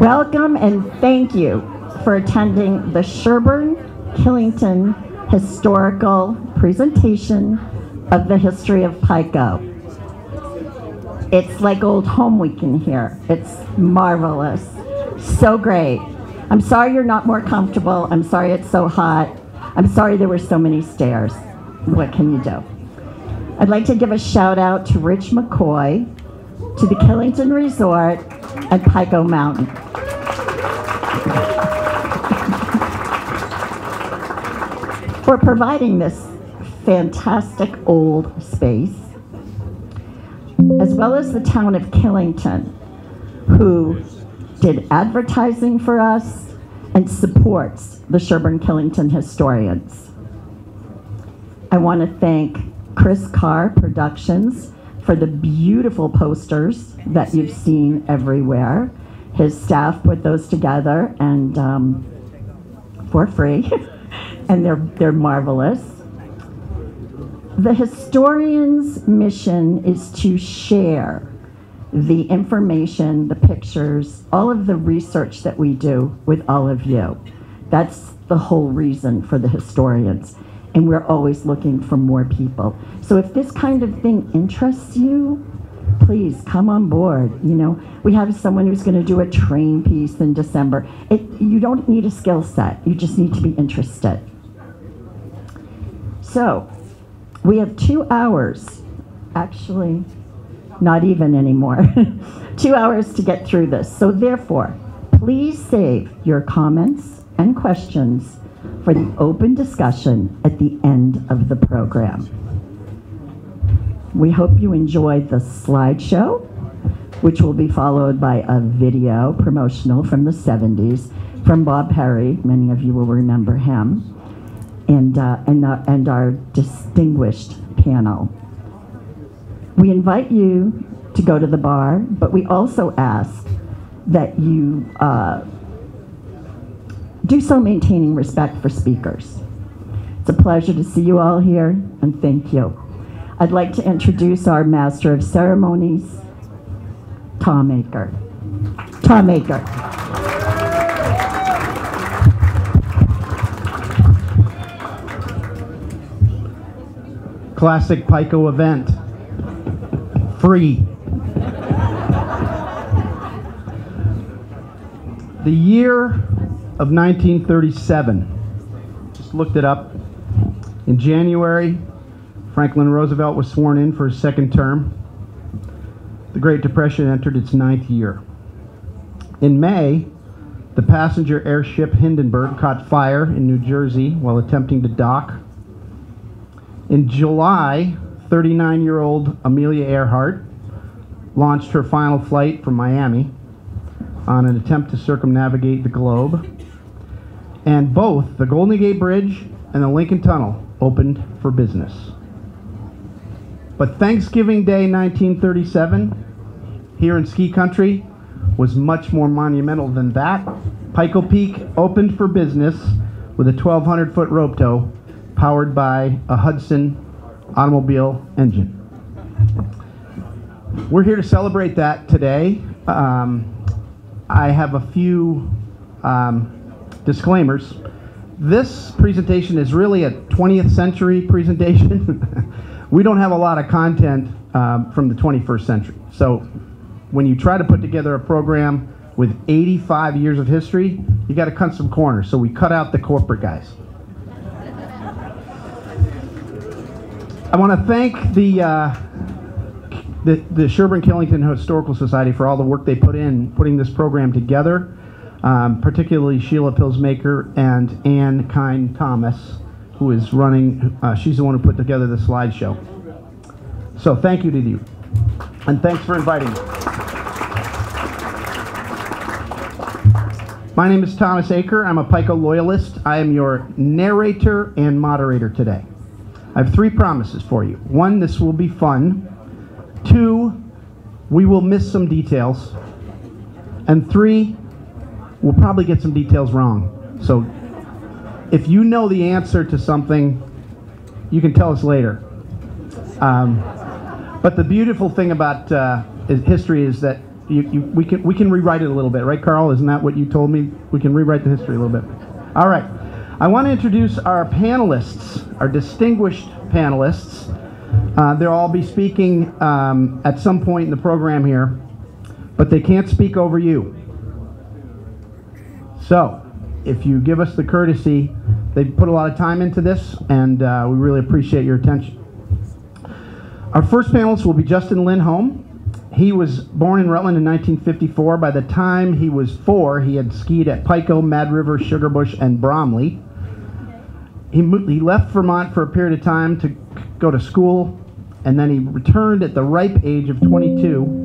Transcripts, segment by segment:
Welcome and thank you for attending the Sherburne Killington Historical Presentation of the History of Pico. It's like old home week in here. It's marvelous. So great. I'm sorry you're not more comfortable. I'm sorry it's so hot. I'm sorry there were so many stairs. What can you do? I'd like to give a shout out to Rich McCoy, to the Killington Resort, and Pico Mountain. For providing this fantastic old space, as well as the town of Killington, who did advertising for us and supports the Sherburne Killington historians. I want to thank Chris Carr Productions for the beautiful posters that you've seen everywhere. His staff put those together and um, for free, and they're, they're marvelous. The historian's mission is to share the information, the pictures, all of the research that we do with all of you. That's the whole reason for the historians. And we're always looking for more people. So if this kind of thing interests you, please come on board. You know, we have someone who's going to do a train piece in December. It, you don't need a skill set, you just need to be interested. So, we have two hours, actually, not even anymore, two hours to get through this. So, therefore, please save your comments and questions for the open discussion at the end of the program. We hope you enjoyed the slideshow, which will be followed by a video promotional from the 70s from Bob Perry. Many of you will remember him. And, uh, and, uh, and our distinguished panel. We invite you to go to the bar, but we also ask that you uh, do so maintaining respect for speakers. It's a pleasure to see you all here, and thank you. I'd like to introduce our Master of Ceremonies, Tom Acker. Tom Acker. Classic Pico event. Free. the year of 1937. Just looked it up. In January, Franklin Roosevelt was sworn in for his second term. The Great Depression entered its ninth year. In May, the passenger airship Hindenburg caught fire in New Jersey while attempting to dock. In July, 39 year old Amelia Earhart launched her final flight from Miami on an attempt to circumnavigate the globe. And both the Golden Gate Bridge and the Lincoln Tunnel opened for business. But Thanksgiving Day 1937, here in ski country, was much more monumental than that. Pico Peak opened for business with a 1,200 foot rope tow powered by a Hudson automobile engine. We're here to celebrate that today. Um, I have a few um, disclaimers. This presentation is really a 20th century presentation. we don't have a lot of content um, from the 21st century. So when you try to put together a program with 85 years of history, you got to cut some corners. So we cut out the corporate guys. I want to thank the, uh, the, the Sherburne Killington Historical Society for all the work they put in putting this program together, um, particularly Sheila Pillsmaker and Ann Kine Thomas, who is running, uh, she's the one who put together the slideshow. So thank you to you, and thanks for inviting me. My name is Thomas Acker. I'm a Pico loyalist. I am your narrator and moderator today. I have three promises for you. One, this will be fun. Two, we will miss some details. And three, we'll probably get some details wrong. So if you know the answer to something, you can tell us later. Um, but the beautiful thing about uh, history is that you, you, we can we can rewrite it a little bit, right, Karl? Isn't that what you told me? We can rewrite the history a little bit. All right. I want to introduce our panelists, our distinguished panelists. Uh, they'll all be speaking um, at some point in the program here, but they can't speak over you. So, if you give us the courtesy, they put a lot of time into this, and uh, we really appreciate your attention. Our first panelist will be Justin Lindholm. He was born in Rutland in 1954. By the time he was four, he had skied at Pico, Mad River, Sugarbush, and Bromley. He, he left Vermont for a period of time to go to school, and then he returned at the ripe age of 22 to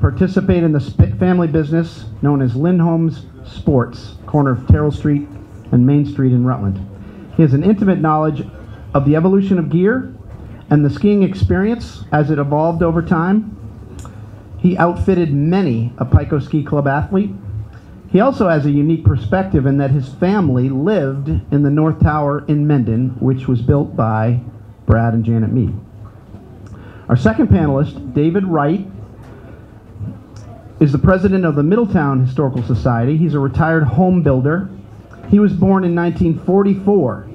participate in the family business known as Lindholm's Sports, corner of Terrell Street and Main Street in Rutland. He has an intimate knowledge of the evolution of gear and the skiing experience as it evolved over time. He outfitted many a Pico Ski Club athlete. He also has a unique perspective in that his family lived in the North Tower in Mendon, which was built by Brad and Janet Mead. Our second panelist, David Wright, is the president of the Middletown Historical Society. He's a retired home builder. He was born in 1944.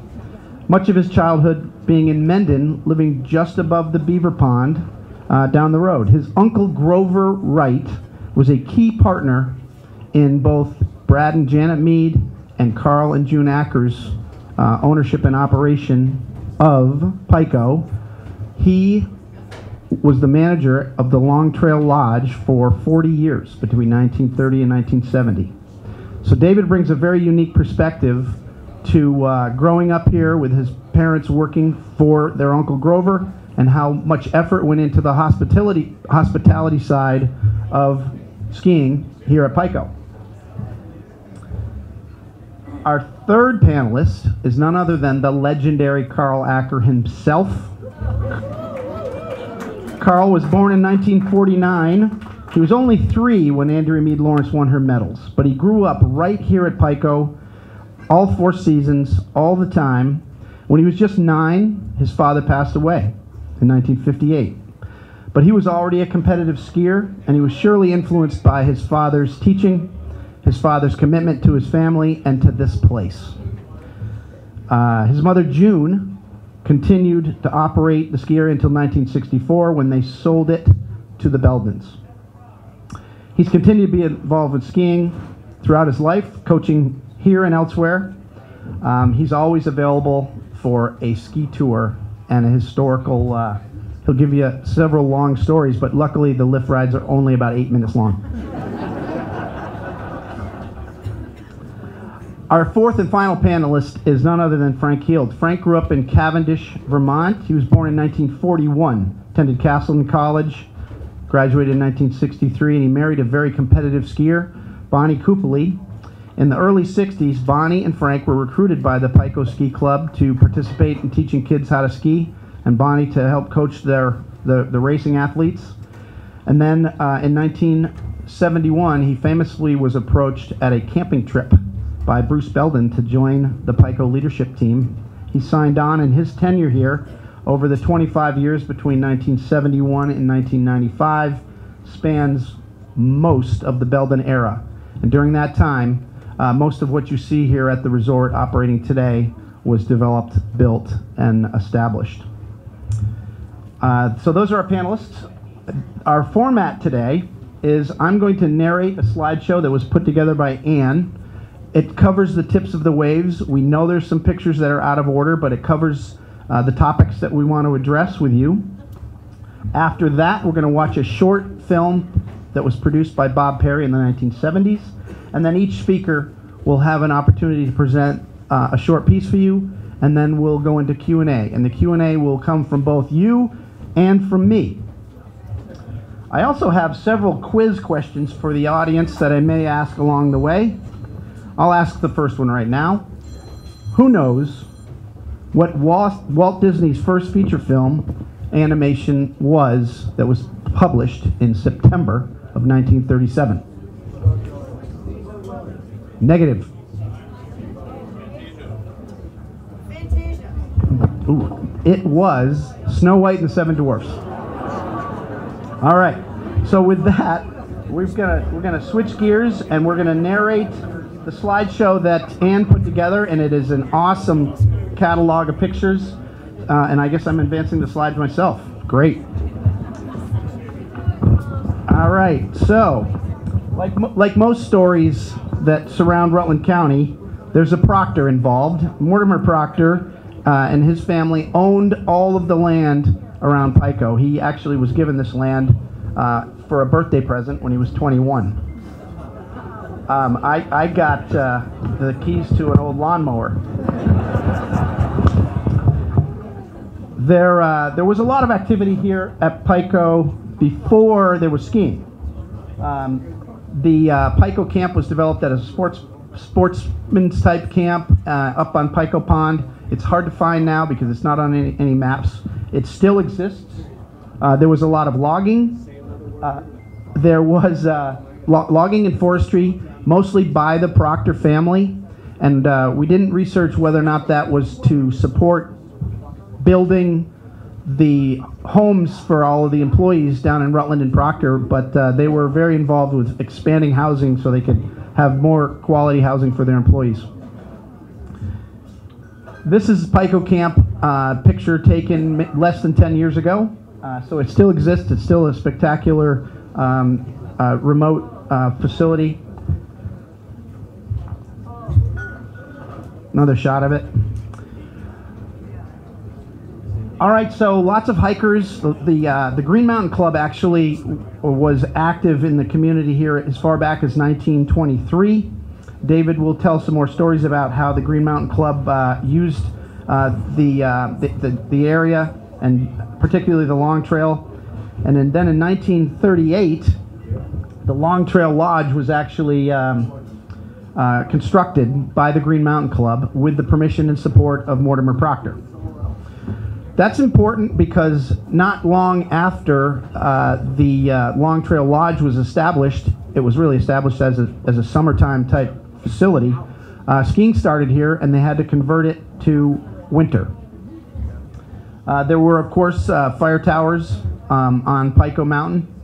Much of his childhood being in Mendon, living just above the Beaver Pond uh, down the road. His uncle Grover Wright was a key partner in both Brad and Janet Mead and Karl and June Acker's uh, ownership and operation of Pico. He was the manager of the Long Trail Lodge for 40 years between 1930 and 1970. So David brings a very unique perspective to uh, growing up here with his parents working for their uncle Grover and how much effort went into the hospitality hospitality side of skiing here at Pico. Our third panelist is none other than the legendary Karl Acker himself. Karl was born in 1949. He was only three when Andrea Mead Lawrence won her medals, but he grew up right here at Pico, all four seasons, all the time. When he was just nine, his father passed away in 1958. But he was already a competitive skier, and he was surely influenced by his father's teaching, his father's commitment to his family, and to this place. Uh, his mother, June, continued to operate the skier until 1964 when they sold it to the Beldens. He's continued to be involved with skiing throughout his life, coaching here and elsewhere. Um, he's always available for a ski tour and a historical. Uh, he'll give you several long stories, but luckily the lift rides are only about eight minutes long. Our fourth and final panelist is none other than Frank Heald. Frank grew up in Cavendish, Vermont. He was born in 1941, attended Castleton College, graduated in 1963, and he married a very competitive skier, Bonnie Coopely. In the early 60s, Bonnie and Frank were recruited by the Pico Ski Club to participate in teaching kids how to ski, and Bonnie to help coach their the, the racing athletes. And then uh, in 1971, he famously was approached at a camping trip by Bruce Belden to join the Pico leadership team. He signed on in his tenure here over the 25 years between 1971 and 1995 spans most of the Belden era. And during that time, uh, most of what you see here at the resort operating today was developed, built, and established. Uh, so those are our panelists. Our format today is I'm going to narrate a slideshow that was put together by Anne. It covers the tips of the waves. We know there's some pictures that are out of order, but it covers uh, the topics that we want to address with you. After that, we're going to watch a short film that was produced by Bob Perry in the 1970s, and then each speaker will have an opportunity to present uh, a short piece for you, and then we'll go into Q&A. And the Q&A will come from both you and from me. I also have several quiz questions for the audience that I may ask along the way. I'll ask the first one right now. Who knows what Walt, Disney's first feature film animation was that was published in September of 1937? Negative. Ooh, it was Snow White and the Seven Dwarfs. All right. So with that, we've gonna we're gonna switch gears and we're gonna narrate the slideshow that Ann put together, and it is an awesome catalog of pictures. Uh, and I guess I'm advancing the slides myself. Great. All right, so like like most stories that surround Rutland County, there's a proctor involved. Mortimer Proctor uh, and his family owned all of the land around Pico. He actually was given this land uh, for a birthday present when he was 21. Um, I, I got uh, the keys to an old lawnmower. There, uh, there was a lot of activity here at Pico before there was skiing. Um, the uh, Pico camp was developed as a sports sportsman's type camp uh, up on Pico Pond. It's hard to find now because it's not on any, any maps. It still exists. Uh, there was a lot of logging. Uh, there was lo- logging and forestry, mostly by the Proctor family, and uh, we didn't research whether or not that was to support building the homes for all of the employees down in Rutland and Proctor, but uh, they were very involved with expanding housing so they could have more quality housing for their employees. This is Pico Camp uh, picture taken less than 10 years ago. Uh, so it still exists. It's still a spectacular um, uh, remote uh, facility. Another shot of it. All right, so lots of hikers. The the, uh, the Green Mountain Club actually was active in the community here as far back as 1923. David will tell some more stories about how the Green Mountain Club uh, used uh, the, uh, the, the the area and particularly the Long Trail. And then, then in 1938, the Long Trail Lodge was actually um, uh, constructed by the Green Mountain Club with the permission and support of Mortimer Proctor. That's important because not long after uh, the uh, Long Trail Lodge was established, it was really established as a, as a summertime type facility. Uh, skiing started here and they had to convert it to winter. Uh, there were, of course, uh, fire towers um, on Pico Mountain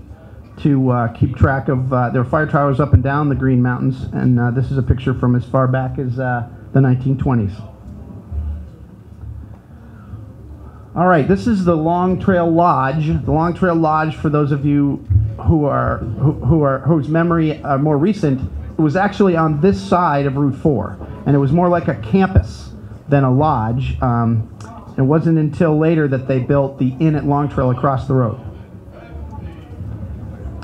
to uh, keep track of. Uh, were fire towers up and down the Green Mountains, and uh, this is a picture from as far back as uh, the 1920s. All right, this is the Long Trail Lodge. The Long Trail Lodge, for those of you who are who, who are whose memory are more recent, it was actually on this side of Route 4, and it was more like a campus than a lodge. Um, it wasn't until later that they built the inn at Long Trail across the road.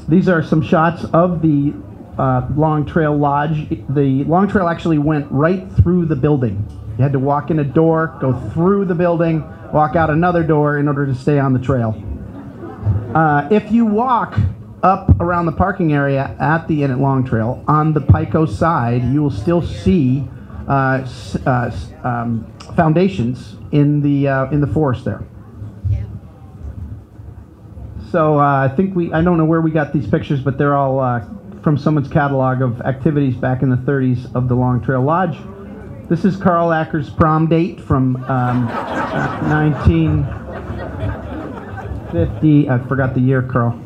These are some shots of the uh, Long Trail Lodge. The Long Trail actually went right through the building. You had to walk in a door, go through the building, walk out another door in order to stay on the trail. Uh, if you walk up around the parking area at the Inn at Long Trail on the Pico side, you will still see uh, uh, um, foundations in the uh, in the forest there. So uh, I think we I don't know where we got these pictures, but they're all uh, from someone's catalog of activities back in the 30s of the Long Trail Lodge. This is Karl Acker's prom date from um, 1950. I forgot the year, Karl.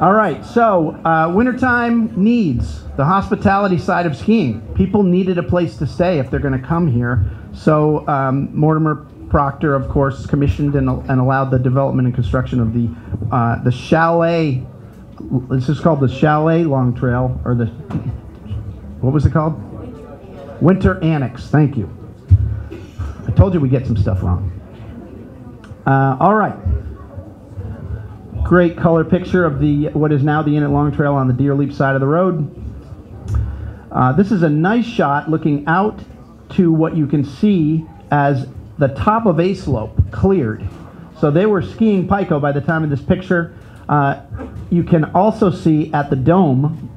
All right, so uh, wintertime needs the hospitality side of skiing. People needed a place to stay if they're going to come here. So um, Mortimer Proctor, of course, commissioned and, and allowed the development and construction of the uh, the chalet. This is called the Chalet Long Trail, or the what was it called? Winter Annex. Thank you. I told you we get some stuff wrong. Uh, all right. Great color picture of the what is now the Inn at Long Trail on the Deer Leap side of the road. Uh, this is a nice shot looking out to what you can see as the top of a slope cleared. So they were skiing Pico by the time of this picture. Uh, you can also see at the dome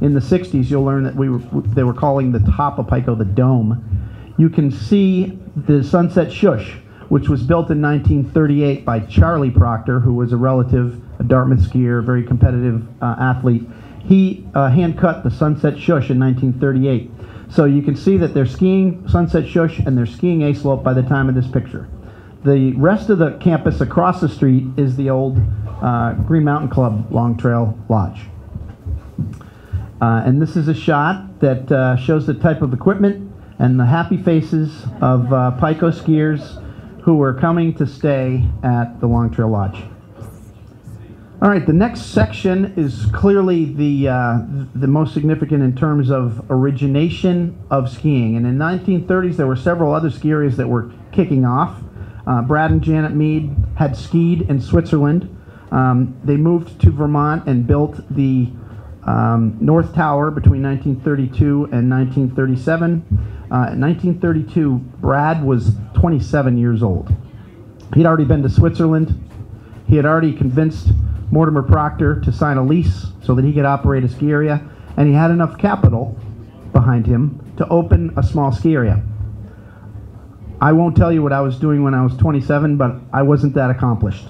in the 60s, you'll learn that we were, they were calling the top of Pico the dome. You can see the Sunset Schuss, which was built in 1938 by Charlie Proctor, who was a relative, a Dartmouth skier, very competitive uh, athlete. He uh, hand cut the Sunset Schuss in 1938. So you can see that they're skiing Sunset Schuss and they're skiing A slope by the time of this picture. The rest of the campus across the street is the old uh, Green Mountain Club Long Trail Lodge. Uh, and this is a shot that uh, shows the type of equipment and the happy faces of uh, Pico skiers who were coming to stay at the Long Trail Lodge. All right, the next section is clearly the, uh, the most significant in terms of origination of skiing. And in the 1930s, there were several other ski areas that were kicking off. Uh, Brad and Janet Mead had skied in Switzerland. Um, they moved to Vermont and built the um, North Tower between 1932 and 1937. Uh, in 1932, Brad was 27 years old. He'd already been to Switzerland. He had already convinced Mortimer Proctor to sign a lease so that he could operate a ski area, and he had enough capital behind him to open a small ski area. I won't tell you what I was doing when I was 27, but I wasn't that accomplished.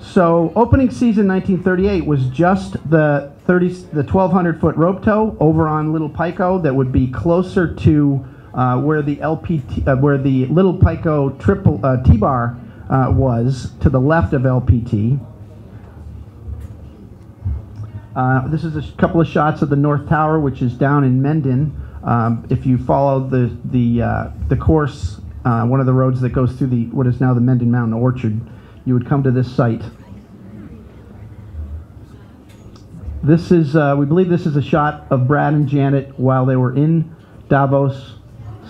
So opening season 1938 was just the 30, the 1,200 foot rope tow over on Little Pico that would be closer to uh, where the LPT, uh, where the Little Pico triple uh, T-bar uh, was to the left of LPT. Uh, this is a couple of shots of the North Tower, which is down in Mendon. Um, if you follow the the uh, the course, uh, one of the roads that goes through the what is now the Mendon Mountain Orchard, you would come to this site. This is, uh, we believe this is a shot of Brad and Janet while they were in Davos,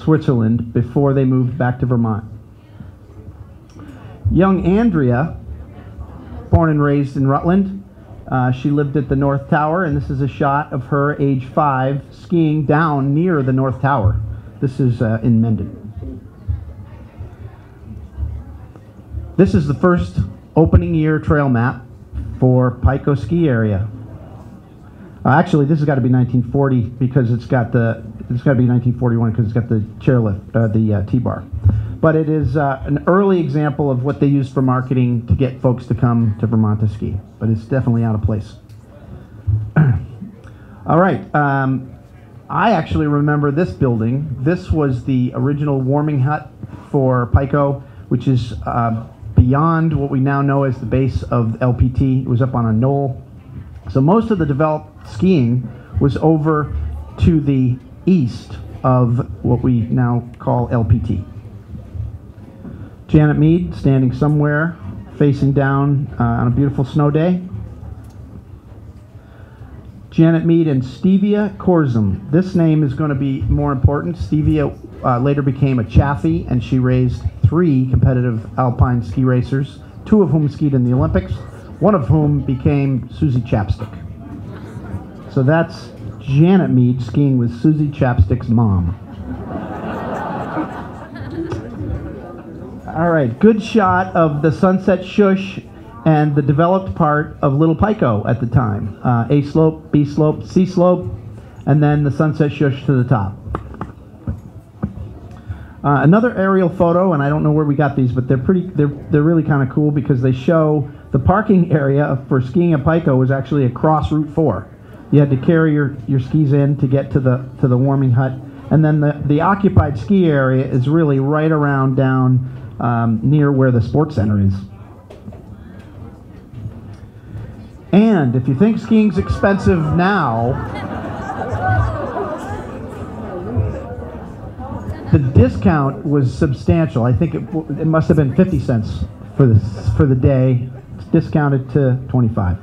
Switzerland, before they moved back to Vermont. Young Andrea, born and raised in Rutland, uh, she lived at the North Tower, and this is a shot of her, age five, skiing down near the North Tower. This is uh, in Mendon. This is the first opening year trail map for Pico Ski Area. Uh, actually, this has got to be 1940 because it's got the. It's got to be 1941 because it's got the chairlift, uh, the uh, T-bar. But it is uh, an early example of what they use for marketing to get folks to come to Vermont to ski. But it's definitely out of place. All right. Um, I actually remember this building. This was the original warming hut for Pico, which is uh, beyond what we now know as the base of LPT. It was up on a knoll. So most of the developed skiing was over to the east of what we now call LPT. Janet Mead standing somewhere facing down uh, on a beautiful snow day. Janet Mead and Stevia Korzum. This name is going to be more important. Stevia uh, later became a Chaffee, and she raised three competitive alpine ski racers, two of whom skied in the Olympics, one of whom became Suzy Chapstick. So that's Janet Mead skiing with Suzy Chapstick's mom. All right, good shot of the Sunset Schuss and the developed part of Little Pico at the time. Uh, A slope, B slope, C slope, and then the Sunset Shush to the top. Uh, another aerial photo, and I don't know where we got these, but they're pretty. They're they're really kind of cool because they show the parking area for skiing at Pico was actually across Route Four. You had to carry your, your skis in to get to the to the warming hut, and then the the occupied ski area is really right around down um, near where the sports center is. And if you think skiing's expensive now, the discount was substantial. I think it, it must have been 50 cents for the, for the day. It's discounted to 25.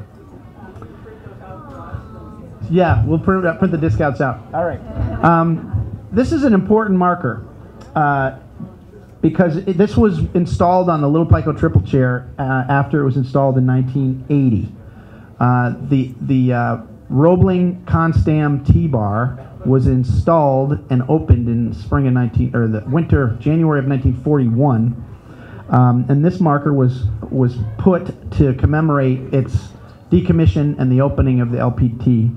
Yeah, we'll print, print the discounts out. All right. Um, this is an important marker uh, because it, this was installed on the Little Pico triple chair uh, after it was installed in 1980. Uh, the the uh, Roebling Constam T-bar was installed and opened in spring of 19 or the winter January of 1941. Um, and this marker was was put to commemorate its decommission and the opening of the LPT.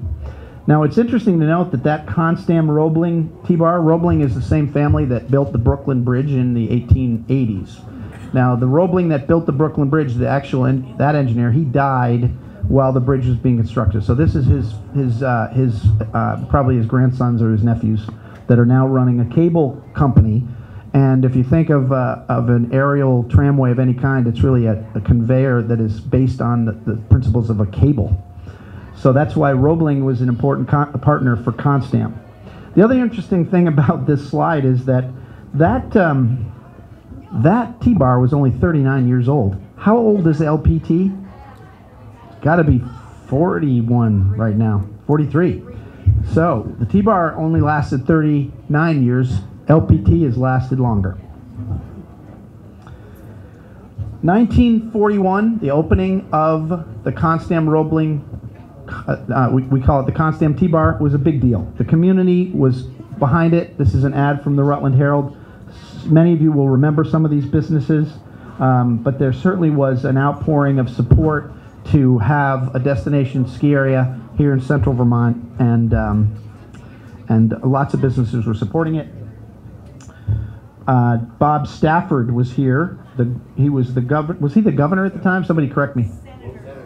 Now it's interesting to note that that Constam Roebling T-bar, Roebling is the same family that built the Brooklyn Bridge in the 1880s. Now the Roebling that built the Brooklyn Bridge, the actual en that engineer, he died while the bridge was being constructed. So this is his his uh, his uh, probably his grandsons or his nephews that are now running a cable company, And if you think of, uh, of an aerial tramway of any kind, it's really a, a conveyor that is based on the, the principles of a cable. So that's why Roebling was an important partner for Constam. The other interesting thing about this slide is that that, um, that T-bar was only 39 years old. How old is LPT? Got to be 41 right now, 43. So the T-bar only lasted 39 years. LPT has lasted longer. 1941, the opening of the Constam Roebling, uh, we, we call it the Constam T-bar, was a big deal. The community was behind it. This is an ad from the Rutland Herald. Many of you will remember some of these businesses, um, but there certainly was an outpouring of support to have a destination ski area here in central Vermont, and um, and lots of businesses were supporting it. Uh, Bob Stafford was here. The, he was the governor. Was he the governor at the time? Somebody correct me.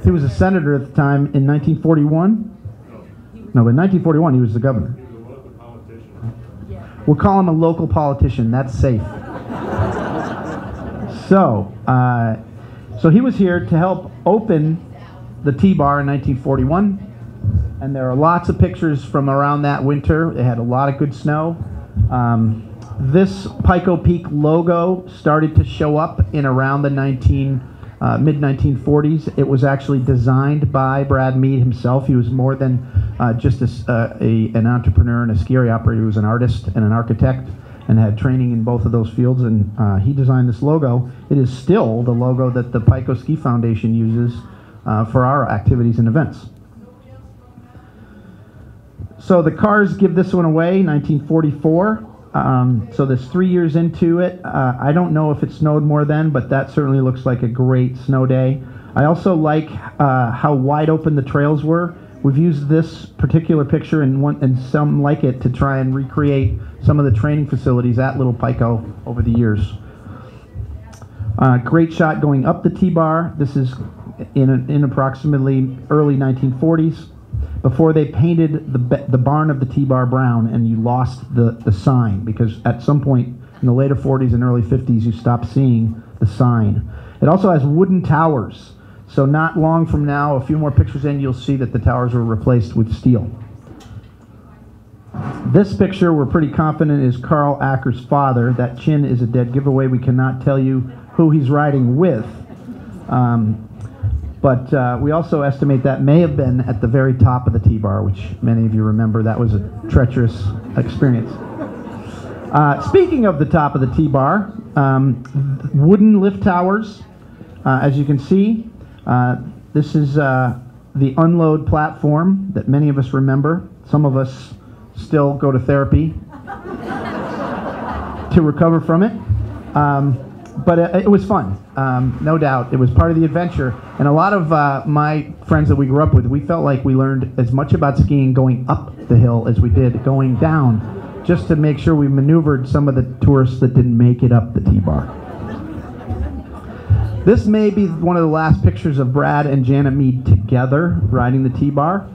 He was a senator at the time in 1941. No, but in 1941 he was the governor. We'll call him a local politician. That's safe. so, uh, so he was here to help open the T-bar in 1941, and there are lots of pictures from around that winter. It had a lot of good snow. Um, this Pico Peak logo started to show up in around the 19 uh, mid 1940s. It was actually designed by Brad Mead himself. He was more than uh, just a, uh, a- an entrepreneur and a area operator. He was an artist and an architect and had training in both of those fields. And uh, he designed this logo. It is still the logo that the Pico Ski Foundation uses uh, for our activities and events. So the cars give this one away, 1944. Um, so there's three years into it. Uh, I don't know if it snowed more then, but that certainly looks like a great snow day. I also like uh, how wide open the trails were. We've used this particular picture and one and some like it to try and recreate some of the training facilities at Little Pico over the years. Uh, great shot going up the T-bar. This is in, in approximately early 1940s before they painted the, the barn of the T-bar brown and you lost the, the sign because at some point in the later 40s and early 50s you stopped seeing the sign. It also has wooden towers. So not long from now, a few more pictures in, you'll see that the towers were replaced with steel. This picture, we're pretty confident, is Karl Acker's father. That chin is a dead giveaway. We cannot tell you who he's riding with. Um, but uh, we also estimate that may have been at the very top of the T-bar, which many of you remember. That was a treacherous experience. Uh, speaking of the top of the T-bar, um, wooden lift towers. Uh, as you can see, uh, this is uh, the unload platform that many of us remember. Some of us still go to therapy to recover from it. Um, but it, it was fun, um, no doubt. It was part of the adventure. And a lot of uh, my friends that we grew up with, we felt like we learned as much about skiing going up the hill as we did going down, just to make sure we maneuvered some of the tourists that didn't make it up the T-bar. This may be one of the last pictures of Brad and Janet Mead together riding the T-bar.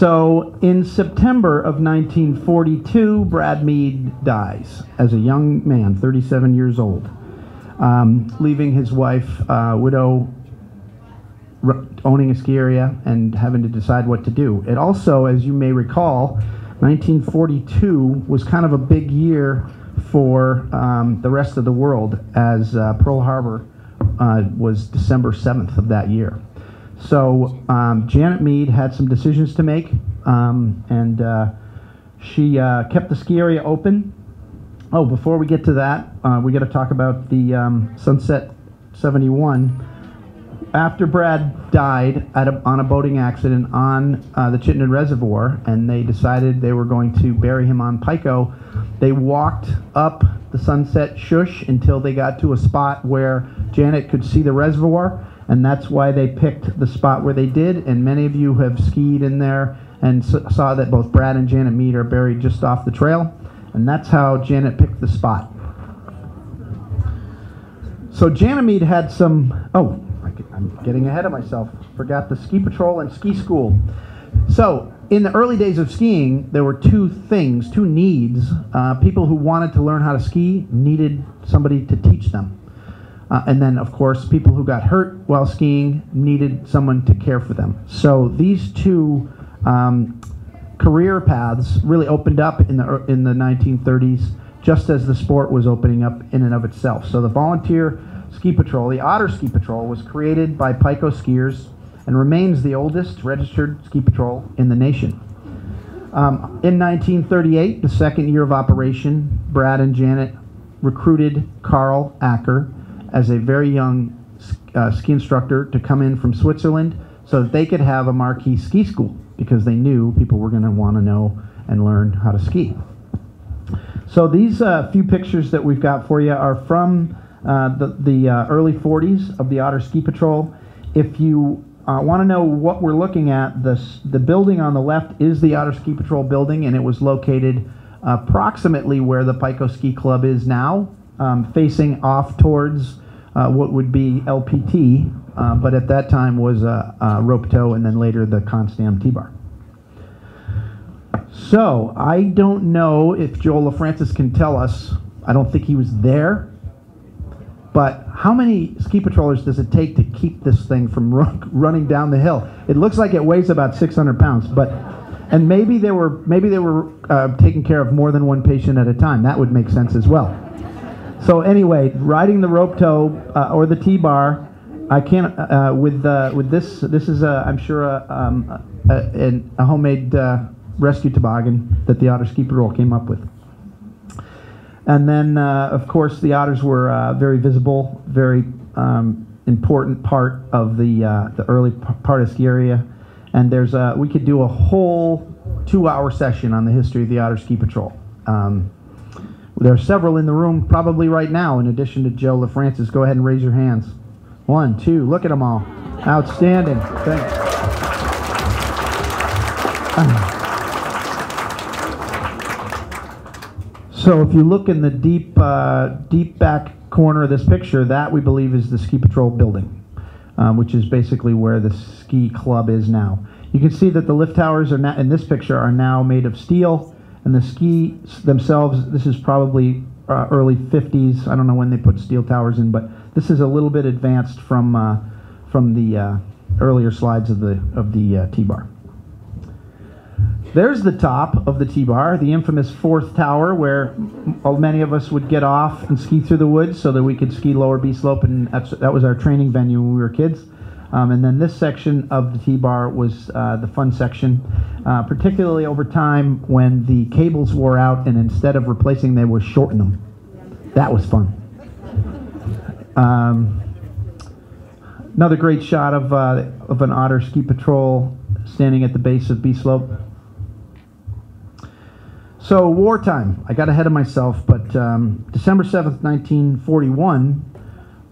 So in September of 1942, Brad Mead dies as a young man, 37 years old, um, leaving his wife, uh, widow, owning a ski area and having to decide what to do. It also, as you may recall, 1942 was kind of a big year for um, the rest of the world as uh, Pearl Harbor uh, was December 7th of that year. So um, Janet Mead had some decisions to make, um, and uh, she uh, kept the ski area open. Oh, before we get to that, uh, we got to talk about the um, Sunset 71. After Brad died at a, on a boating accident on uh, the Chittenden Reservoir, and they decided they were going to bury him on Pico, they walked up the Sunset Schuss until they got to a spot where Janet could see the reservoir, and that's why they picked the spot where they did. And many of you have skied in there and saw that both Brad and Janet Mead are buried just off the trail, and that's how Janet picked the spot. So Janet Mead had some. Oh, I'm getting ahead of myself. Forgot the ski patrol and ski school. So in the early days of skiing, there were two things, two needs. Uh, people who wanted to learn how to ski needed somebody to teach them. Uh, and then, of course, people who got hurt while skiing needed someone to care for them. So these two um, career paths really opened up in the in the 1930s, just as the sport was opening up in and of itself. So the volunteer ski patrol, the Otter Ski Patrol, was created by Pico skiers and remains the oldest registered ski patrol in the nation. Um, in 1938, the second year of operation, Brad and Janet recruited Karl Acker as a very young uh, ski instructor to come in from Switzerland so that they could have a marquee ski school because they knew people were going to want to know and learn how to ski. So these uh, few pictures that we've got for you are from uh, the, the uh, early 40s of the Otter Ski Patrol. If you uh, want to know what we're looking at, the, the building on the left is the Otter Ski Patrol building, and it was located approximately where the Pico Ski Club is now, um, facing off towards uh, what would be LPT, uh, but at that time was uh, rope tow and then later the Constam T-bar. So I don't know if Joel LaFrancis can tell us. I don't think he was there. But how many ski patrollers does it take to keep this thing from run, running down the hill? It looks like it weighs about 600 pounds, but and maybe they were maybe they were uh, taking care of more than one patient at a time. That would make sense as well. So anyway, riding the rope tow uh, or the T-bar, I can't uh, with uh, with this. This is I'm sure a, um, a, a homemade uh, rescue toboggan that the Otter Ski Patrol came up with. And then, uh, of course, the otters were uh, very visible, very um, important part of the uh, the early part of ski area. And there's we could do a whole two-hour session on the history of the Otter Ski Patrol. Um, there are several in the room probably right now, in addition to Joe LaFrancis. Go ahead and raise your hands. One, two, look at them all. Outstanding. Thanks. So if you look in the deep, uh, deep back corner of this picture, that we believe is the ski patrol building, um, which is basically where the ski club is now. You can see that the lift towers are now, in this picture are now made of steel, and the skis themselves. This is probably uh, early 50s. I don't know when they put steel towers in, but this is a little bit advanced from uh, from the uh, earlier slides of the of the uh, T-bar. There's the top of the T-bar, the infamous fourth tower, where many of us would get off and ski through the woods so that we could ski lower B slope, and that was our training venue when we were kids. Um, and then this section of the T-bar was uh, the fun section, uh, particularly over time when the cables wore out, and instead of replacing, they would shorten them. That was fun. Um, another great shot of uh, of an otter ski patrol standing at the base of B slope. So, wartime. I got ahead of myself, but um, December 7th, 1941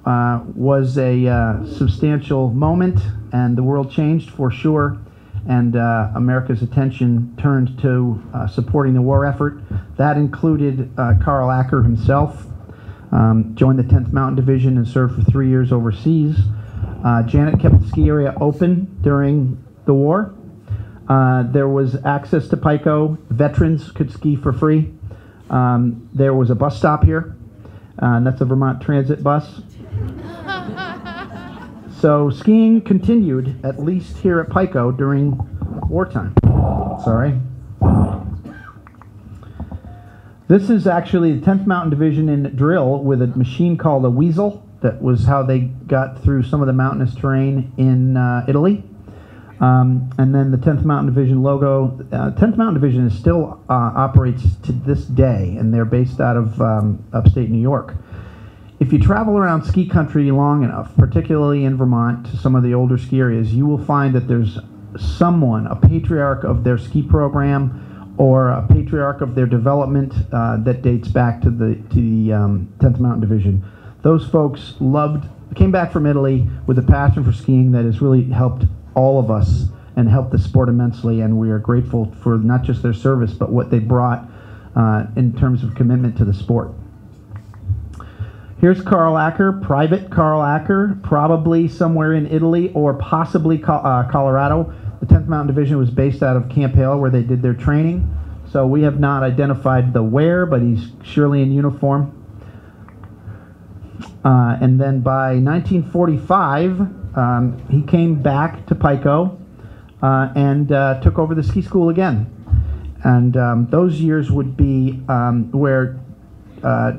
uh, was a uh, substantial moment, and the world changed for sure. And uh, America's attention turned to uh, supporting the war effort. That included uh, Karl Acker himself, um, joined the 10th Mountain Division and served for three years overseas. Uh, Janet kept the ski area open during the war. Uh, there was access to Pico. Veterans could ski for free. Um, there was a bus stop here, uh, and that's a Vermont Transit bus. So skiing continued, at least here at Pico, during wartime. Sorry. This is actually the 10th Mountain Division in drill with a machine called a Weasel. That was how they got through some of the mountainous terrain in uh, Italy. Um, and then the 10th Mountain Division logo. Uh, 10th Mountain Division is still uh, operates to this day, and they're based out of um, upstate New York. If you travel around ski country long enough, particularly in Vermont, to some of the older ski areas, you will find that there's someone, a patriarch of their ski program, or a patriarch of their development uh, that dates back to the to the um, 10th Mountain Division. Those folks loved, came back from Italy with a passion for skiing that has really helped all of us and helped the sport immensely. And we are grateful for not just their service, but what they brought uh, in terms of commitment to the sport. Here's Karl Acker, Private Karl Acker, probably somewhere in Italy or possibly uh, Colorado. The 10th Mountain Division was based out of Camp Hale where they did their training. So we have not identified the where, but he's surely in uniform. Uh, and then by 1945, um, he came back to Pico uh, and uh, took over the ski school again. And um, those years would be um, where uh,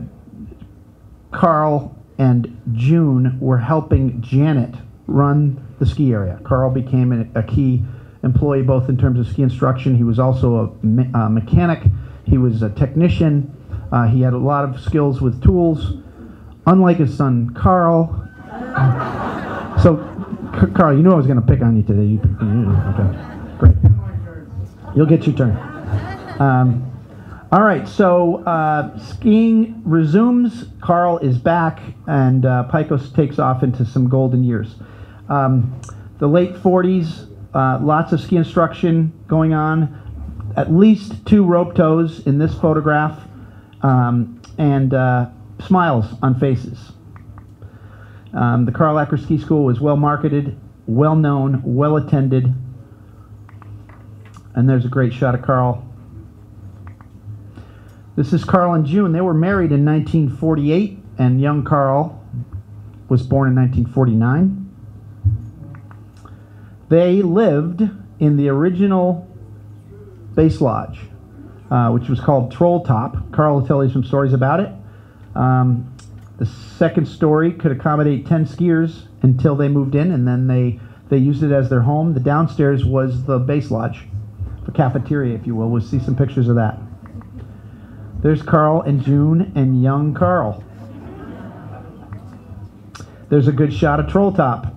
Karl and June were helping Janet run the ski area. Karl became a, a key employee both in terms of ski instruction. He was also a me- uh, mechanic. He was a technician. Uh, he had a lot of skills with tools. Unlike his son Karl. so, C- Karl, you knew I was going to pick on you today. You, okay, great. You'll get your turn. Um, all right, so uh, skiing resumes. Karl is back, and uh, takes off into some golden years. Um, the late 40s, uh, lots of ski instruction going on. At least two rope tows in this photograph, um, and uh, smiles on faces. Um, the Karl Acker Ski School was well marketed, well known, well attended. And there's a great shot of Karl this is Karl and June. They were married in 1948, and young Karl was born in 1949. They lived in the original base lodge, uh, which was called Troll Top. Karl will tell you some stories about it. Um, the second story could accommodate 10 skiers until they moved in, and then they, they used it as their home. The downstairs was the base lodge, the cafeteria, if you will. We'll see some pictures of that. There's Karl and June and young Karl. There's a good shot of Troll Top.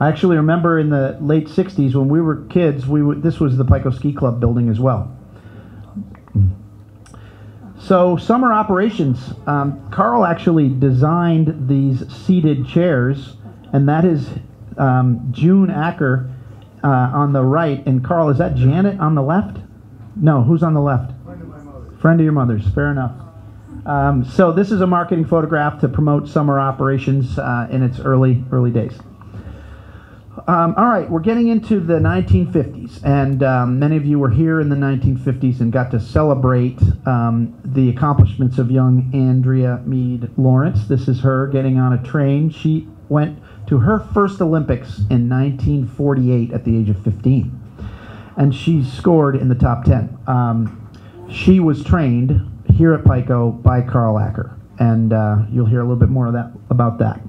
I actually remember in the late 60s when we were kids, we this was the Pico Ski Club building as well. So, summer operations. Um, Karl actually designed these seated chairs, and that is um, June Acker uh, on the right. And Karl, is that Janet on the left? No, who's on the left? Friend of your mother's, fair enough. Um, so this is a marketing photograph to promote summer operations uh, in its early early days. Um, all right, we're getting into the 1950s, and um, many of you were here in the 1950s and got to celebrate um, the accomplishments of young Andrea Mead Lawrence. This is her getting on a train. She went to her first Olympics in 1948 at the age of 15, and she scored in the top 10. She was trained here at Pico by Karl Acker, and uh, you'll hear a little bit more of that about that.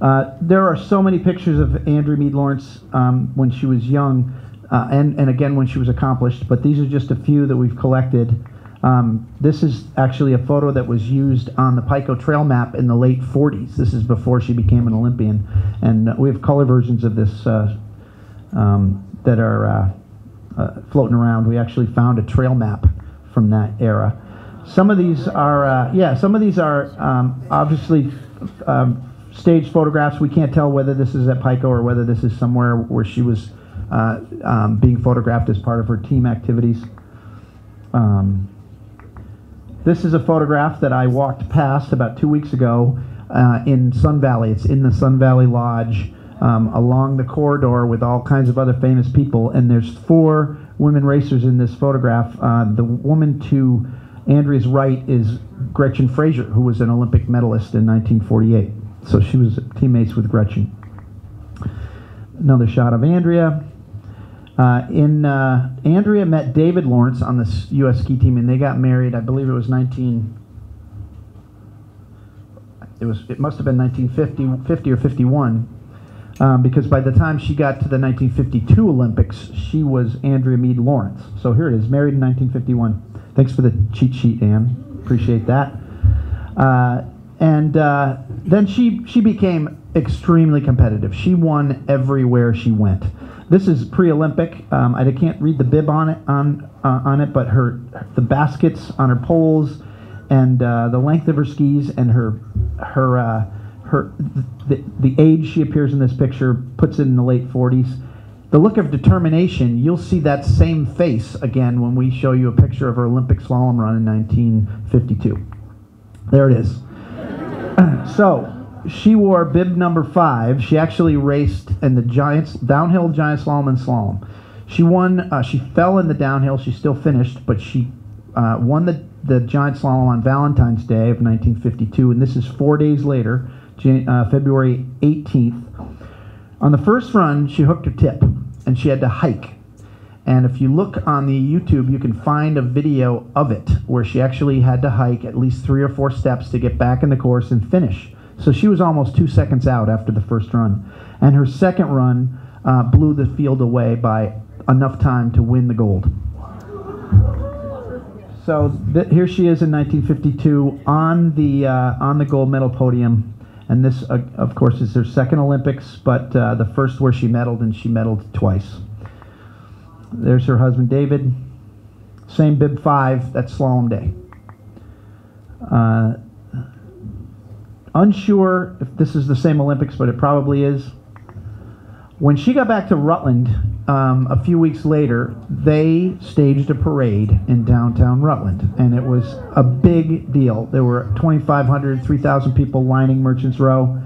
Uh, there are so many pictures of Andrea Mead Lawrence um, when she was young, uh, and and again when she was accomplished. But these are just a few that we've collected. Um, this is actually a photo that was used on the Pico Trail map in the late 40s. This is before she became an Olympian, and uh, we have color versions of this uh, um, that are uh, floating around. We actually found a trail map from that era. Some of these are, uh, yeah, some of these are um, obviously um, stage photographs. We can't tell whether this is at Pico or whether this is somewhere where she was uh, um, being photographed as part of her team activities. Um, this is a photograph that I walked past about two weeks ago uh, in Sun Valley. It's in the Sun Valley Lodge um, along the corridor with all kinds of other famous people. And there's four women racers in this photograph. Uh, the woman to Andrea's right is Gretchen Fraser, who was an Olympic medalist in 1948. So she was teammates with Gretchen. Another shot of Andrea. Uh, in uh, Andrea met David Lawrence on the U.S. ski team, and they got married. I believe it was 19. It was. It must have been 1950, 50 or 51, um, because by the time she got to the 1952 Olympics, she was Andrea Mead Lawrence. So here it is, married in 1951. Thanks for the cheat sheet, Anne. Appreciate that. Uh, and uh, then she she became extremely competitive. She won everywhere she went. This is pre-Olympic. Um, I can't read the bib on it on uh, on it, but her the baskets on her poles and uh, the length of her skis and her her uh, her the, the age she appears in this picture puts it in the late 40s. The look of determination, you'll see that same face again when we show you a picture of her Olympic slalom run in 1952. There it is. so she wore bib number five. She actually raced in the giants downhill giant slalom and slalom. She won. Uh, she fell in the downhill. She still finished, but she uh, won the the giant slalom on Valentine's Day of 1952, and this is four days later, Jan- uh, February 18th. On the first run, she hooked her tip, and she had to hike. And if you look on the YouTube, you can find a video of it where she actually had to hike at least three or four steps to get back in the course and finish. So she was almost two seconds out after the first run. And her second run uh, blew the field away by enough time to win the gold. So th- here she is in 1952 on the uh, on the gold medal podium, and this, uh, of course, is her second Olympics, but uh, the first where she medaled, and she medaled twice. There's her husband David. Same bib five. That's slalom day. Uh, unsure if this is the same Olympics, but it probably is. When she got back to Rutland um, a few weeks later, they staged a parade in downtown Rutland, and it was a big deal. There were 2,500, 3,000 people lining Merchants Row.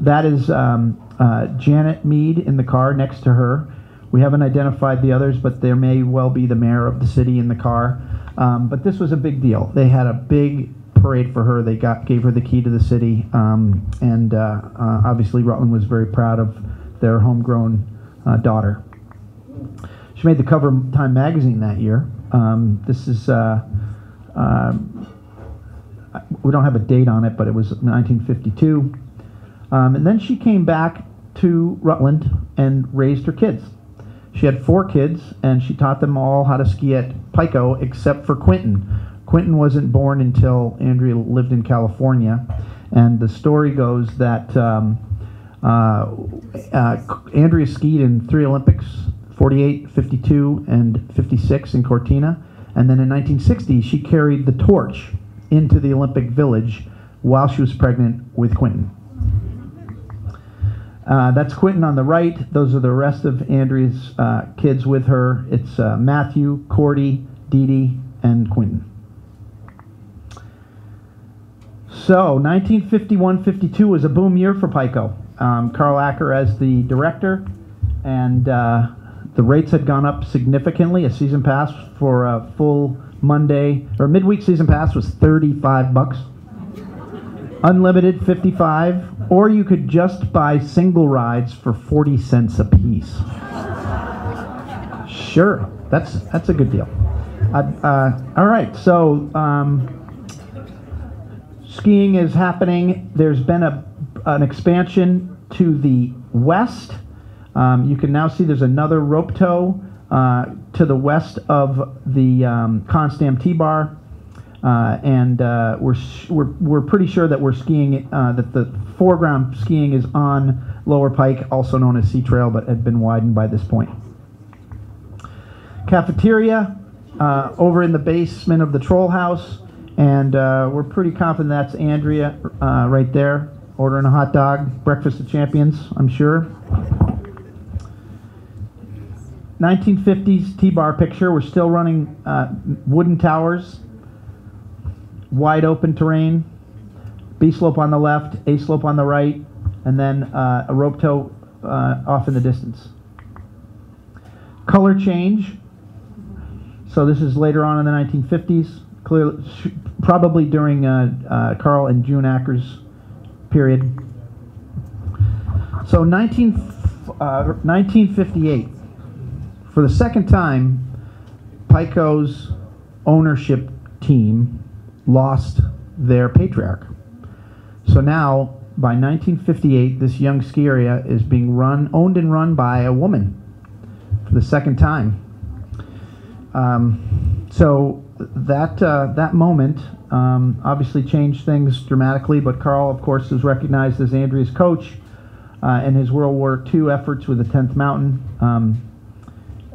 That is um, uh, Janet Mead in the car next to her. We haven't identified the others, but there may well be the mayor of the city in the car. Um, but this was a big deal. They had a big parade for her. They got gave her the key to the city, um, and uh, uh, obviously Rutland was very proud of their homegrown uh, daughter. She made the cover of Time magazine that year. Um, this is uh, um, we don't have a date on it, but it was 1952. Um, and then she came back to Rutland and raised her kids. She had four kids, and she taught them all how to ski at Pico, except for Quentin. Quentin wasn't born until Andrea lived in California, and the story goes that um, uh, uh, Andrea skied in three Olympics 48, 52, and 56 in Cortina. And then in 1960, she carried the torch into the Olympic Village while she was pregnant with Quentin. Uh, that's Quentin on the right. Those are the rest of Andrea's uh, kids with her. It's uh, Matthew, Cordy, Dee Dee, and Quentin. So 1951-52 was a boom year for Pico. Um, Karl Acker as the director, and uh, the rates had gone up significantly. A season pass for a full Monday or midweek season pass was 35 bucks. Unlimited 55, or you could just buy single rides for 40 cents a piece. Sure, that's that's a good deal. Uh, uh, all right, so um, skiing is happening. There's been a an expansion to the west. Um, you can now see there's another rope tow uh, to the west of the um, Constam T-bar. Uh, and uh, we're, we're, we're pretty sure that we're skiing, uh, that the foreground skiing is on Lower Pike, also known as Sea Trail, but had been widened by this point. Cafeteria uh, over in the basement of the Troll House, and uh, we're pretty confident that's Andrea right there, ordering a hot dog, breakfast of champions, I'm sure. 1950s T-bar picture. We're still running uh, wooden towers, wide open terrain, B slope on the left, A slope on the right, and then uh, a rope tow uh, off in the distance. Color change. So this is later on in the 1950s, clearly, probably during uh, uh, Karl and June Acker's period. So 19, 1958 for the second time, Pico's ownership team lost their patriarch. So now, by 1958, this young ski area is being run, owned and run by a woman for the second time. Um, so that uh, that moment um, obviously changed things dramatically. But Karl, of course, is recognized as Andrea's coach uh, in his World War II efforts with the 10th Mountain. Um,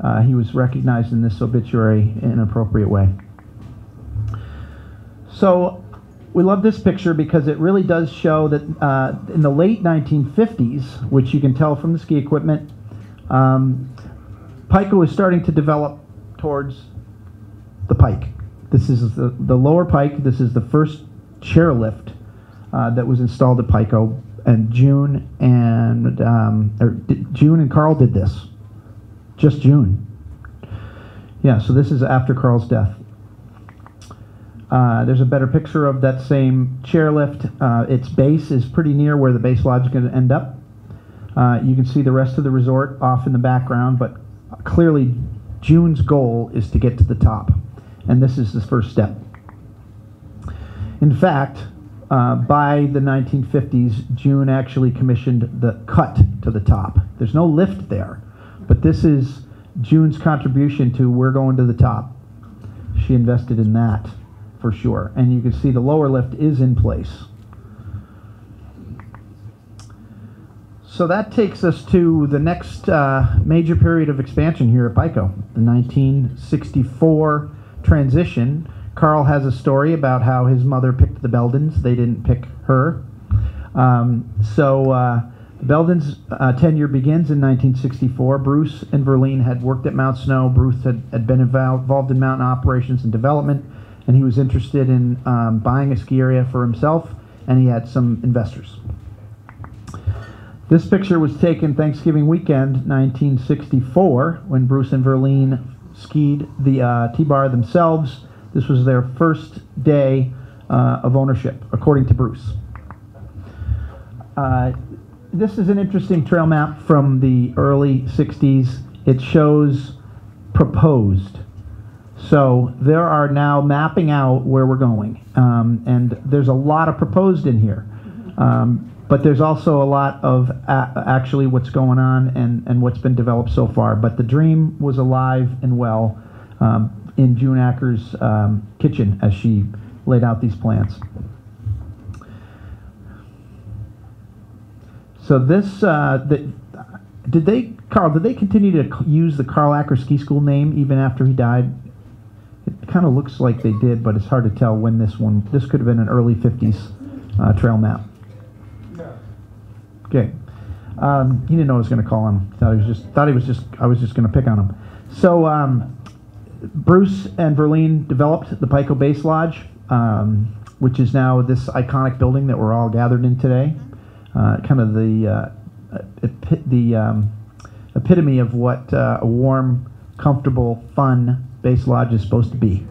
uh, he was recognized in this obituary in an appropriate way. So we love this picture because it really does show that uh, in the late 1950s, which you can tell from the ski equipment, um, Pico was starting to develop towards the pike. This is the, the lower pike. This is the first chairlift uh, that was installed at Pico, and June and um, or did, June and Karl did this. Just June. Yeah, so this is after Karl's death. Uh, there's a better picture of that same chairlift. Uh, its base is pretty near where the base lodge is going to end up. Uh, you can see the rest of the resort off in the background, but clearly June's goal is to get to the top, and this is the first step. In fact, uh, by the 1950s, June actually commissioned the cut to the top. There's no lift there, but this is June's contribution to we're going to the top. She invested in that for sure. And you can see the lower lift is in place. So that takes us to the next uh, major period of expansion here at Pico, the 1964 transition. Karl has a story about how his mother picked the Beldens. They didn't pick her. Um, so uh, the Beldens' uh, tenure begins in 1964. Bruce and Verleen had worked at Mount Snow. Bruce had, had been involved in mountain operations and development, and he was interested in um, buying a ski area for himself, and he had some investors. This picture was taken Thanksgiving weekend, 1964, when Bruce and Verleen skied the uh, T-bar themselves. This was their first day uh, of ownership, according to Bruce. Uh, this is an interesting trail map from the early 60s. It shows proposed. So there are now mapping out where we're going. Um, and there's a lot of proposed in here. Um, but there's also a lot of a- actually what's going on and, and what's been developed so far. But the dream was alive and well um, in June Acker's um, kitchen as she laid out these plans. So this, uh, the, did they, Karl, did they continue to use the Karl Acker Ski School name even after he died? It kind of looks like they did, but it's hard to tell when this one, this could have been an early 50s uh, trail map. Okay. Um, he didn't know I was going to call him. Thought he was just thought he was just I was just going to pick on him. So um, Bruce and Verlene developed the Pico Base Lodge, um, which is now this iconic building that we're all gathered in today. Uh, kind of the uh, epi- the um, epitome of what uh, a warm, comfortable, fun base lodge is supposed to be.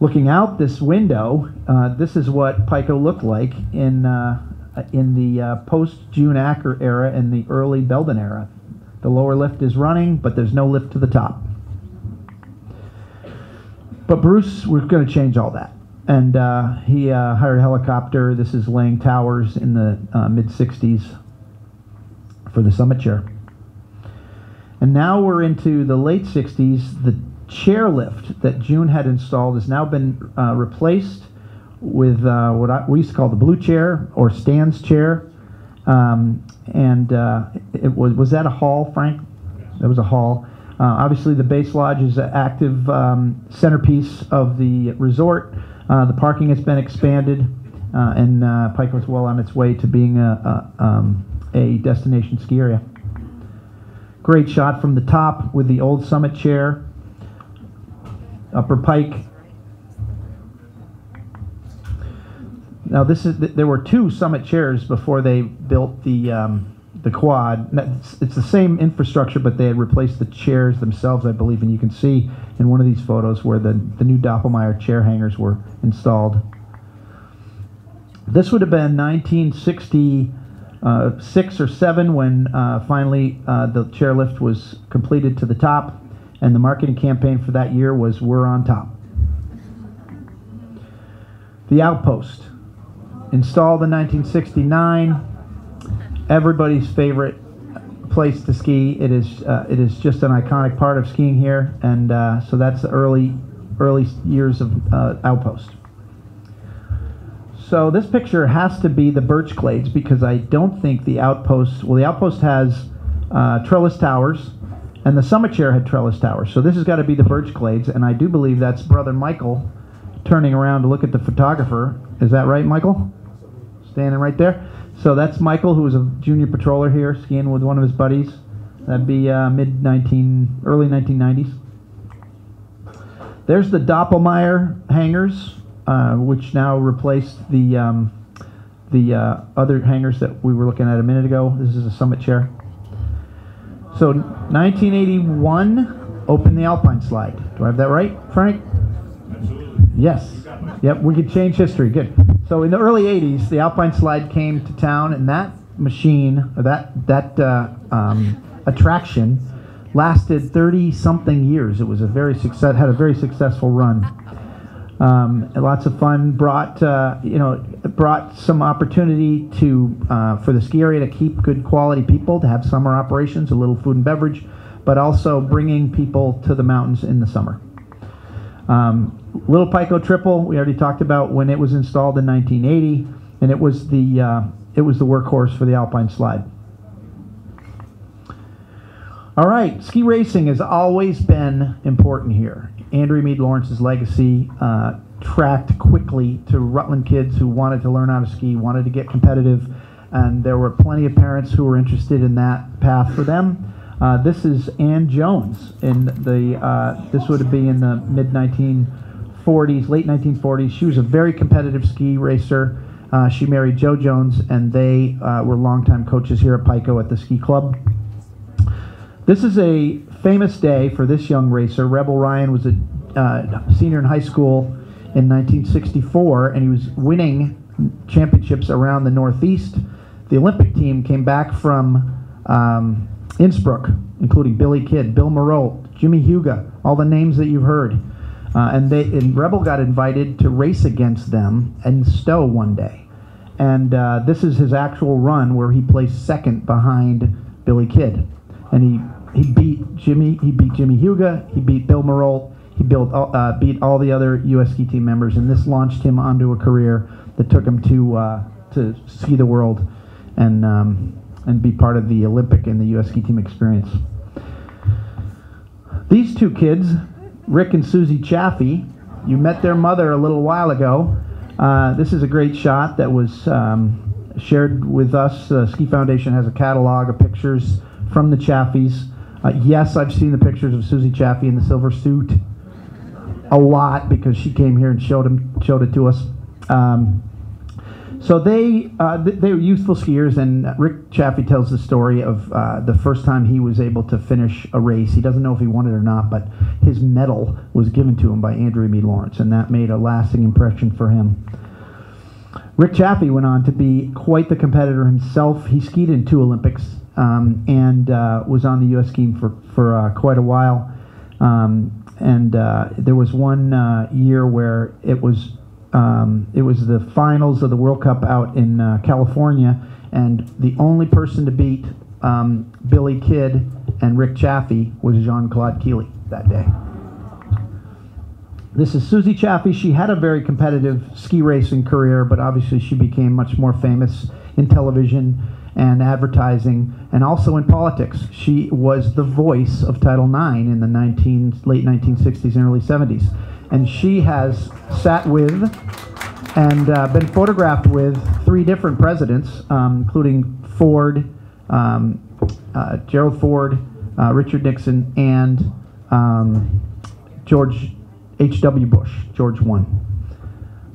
Looking out this window, uh, this is what Pico looked like in uh, in the uh, post June Acker era and the early Belden era. The lower lift is running, but there's no lift to the top. But Bruce was going to change all that. And uh, he uh, hired a helicopter. This is laying towers in the uh, mid 60s for the summit chair. And now we're into the late 60s. The chairlift that June had installed has now been uh, replaced with uh, what I, we used to call the blue chair or Stan's chair. Um, and uh, it was was that a hall, Frank? That was a hall. Uh, obviously, the base lodge is an active um, centerpiece of the resort. Uh, the parking has been expanded, uh, and uh, Pico is well on its way to being a, a, um, a destination ski area. Great shot from the top with the old summit chair. Upper Pike Now this is there were two Summit chairs before they built the um, the quad. It's, the same infrastructure, but they had replaced the chairs themselves, I believe. And you can see in one of these photos where the the new Doppelmayr chair hangers were installed. This would have been 1966 or seven when uh, finally uh, the chairlift was completed to the top, and the marketing campaign for that year was "We're on top." The outpost installed in 1969. Everybody's favorite place to ski. It is uh, it is just an iconic part of skiing here, and uh, so that's the early early years of uh, Outpost. So this picture has to be the Birch Glades because I don't think the Outpost. Well, the Outpost has uh, trellis towers, and the Summit Chair had trellis towers. So this has got to be the Birch Glades, and I do believe that's Brother Michael turning around to look at the photographer. Is that right, Michael? Standing right there. So that's Michael, who was a junior patroller here, skiing with one of his buddies. That'd be uh, mid 19, early 1990s. There's the Doppelmayr hangers uh, which now replaced the um, the uh, other hangars that we were looking at a minute ago. This is a Summit chair. So 1981, opened the Alpine slide. Do I have that right, Frank? Yes. Yep, we could change history. Good. So in the early 80s, the Alpine slide came to town, and that machine, or that that uh, um, attraction, lasted 30 something years. It was a very success had a very successful run. Um, lots of fun. Brought uh, you know brought some opportunity to uh, for the ski area to keep good quality people to have summer operations, a little food and beverage, but also bringing people to the mountains in the summer. Um, Little Pico Triple, we already talked about when it was installed in 1980, and it was the uh, it was the workhorse for the Alpine slide. All right, ski racing has always been important here. Andrea Mead Lawrence's legacy uh, tracked quickly to Rutland kids who wanted to learn how to ski, wanted to get competitive, and there were plenty of parents who were interested in that path for them. Uh, this is Ann Jones in the uh, this would be in the mid 1940s, late 1940s. She was a very competitive ski racer. Uh, she married Joe Jones, and they uh, were longtime coaches here at Pico at the ski club. This is a famous day for this young racer. Rebel Ryan was a uh, senior in high school in 1964, and he was winning championships around the Northeast. The Olympic team came back from um, Innsbruck, including Billy Kidd, Bill Marolt, Jimmy Heuga, all the names that you've heard. Uh, and they and Rebel got invited to race against them in Stowe one day. And uh, this is his actual run where he placed second behind Billy Kidd. And he he beat Jimmy. He beat Jimmy Heuga. He beat Bill Marolt. He built, uh, beat all the other U.S. ski team members, and this launched him onto a career that took him to uh, to ski the world, and um, and be part of the Olympic and the U.S. ski team experience. These two kids, Rick and Suzy Chaffee, you met their mother a little while ago. Uh, this is a great shot that was um, shared with us. Uh, ski Foundation has a catalog of pictures from the Chaffees. Uh, yes, I've seen the pictures of Suzy Chaffee in the silver suit a lot because she came here and showed him showed it to us. Um, so they uh, th- they were youthful skiers, and Rick Chaffee tells the story of uh, the first time he was able to finish a race. He doesn't know if he won it or not, but his medal was given to him by Andrea Mead Lawrence, and that made a lasting impression for him. Rick Chaffee went on to be quite the competitor himself. He skied in two Olympics um, and uh, was on the U.S. team for for uh, quite a while. Um, and uh, there was one uh, year where it was um, it was the finals of the World Cup out in uh, California, and the only person to beat um, Billy Kidd and Rick Chaffee was Jean Claude Killy that day. This is Suzy Chaffee. She had a very competitive ski racing career, but obviously she became much more famous in television and advertising, and also in politics. She was the voice of Title IX in the 19, late 1960s and early 70s. And she has sat with and uh, been photographed with three different presidents, um, including Ford, um, uh, Gerald Ford, uh, Richard Nixon, and um, George H.W. Bush, George one.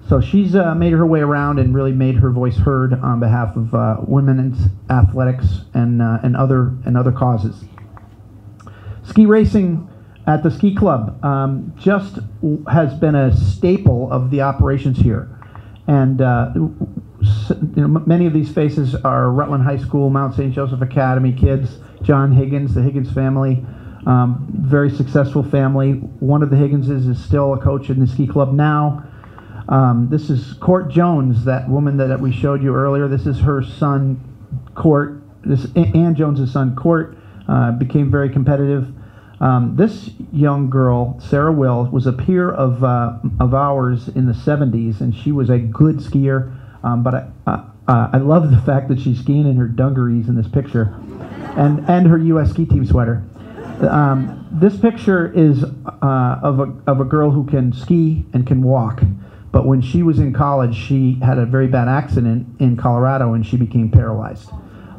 So she's uh, made her way around and really made her voice heard on behalf of uh, women's athletics and uh, and other and other causes. Ski racing at the ski club um, just has been a staple of the operations here, and uh, you know, many of these faces are Rutland High School, Mount St. Joseph Academy kids. John Higgins, the Higgins family, um, very successful family. One of the Higginses is still a coach in the ski club now. Um, this is Court Jones, that woman that we showed you earlier. This is her son, Court. This Ann Jones's son, Court, uh, became very competitive. Um, this young girl, Sarah Will, was a peer of uh, of ours in the 70s, and she was a good skier. Um, but I, uh, I love the fact that she's skiing in her dungarees in this picture, and and her U.S. ski team sweater. Um, this picture is uh, of a of a girl who can ski and can walk. But when she was in college, she had a very bad accident in Colorado and she became paralyzed.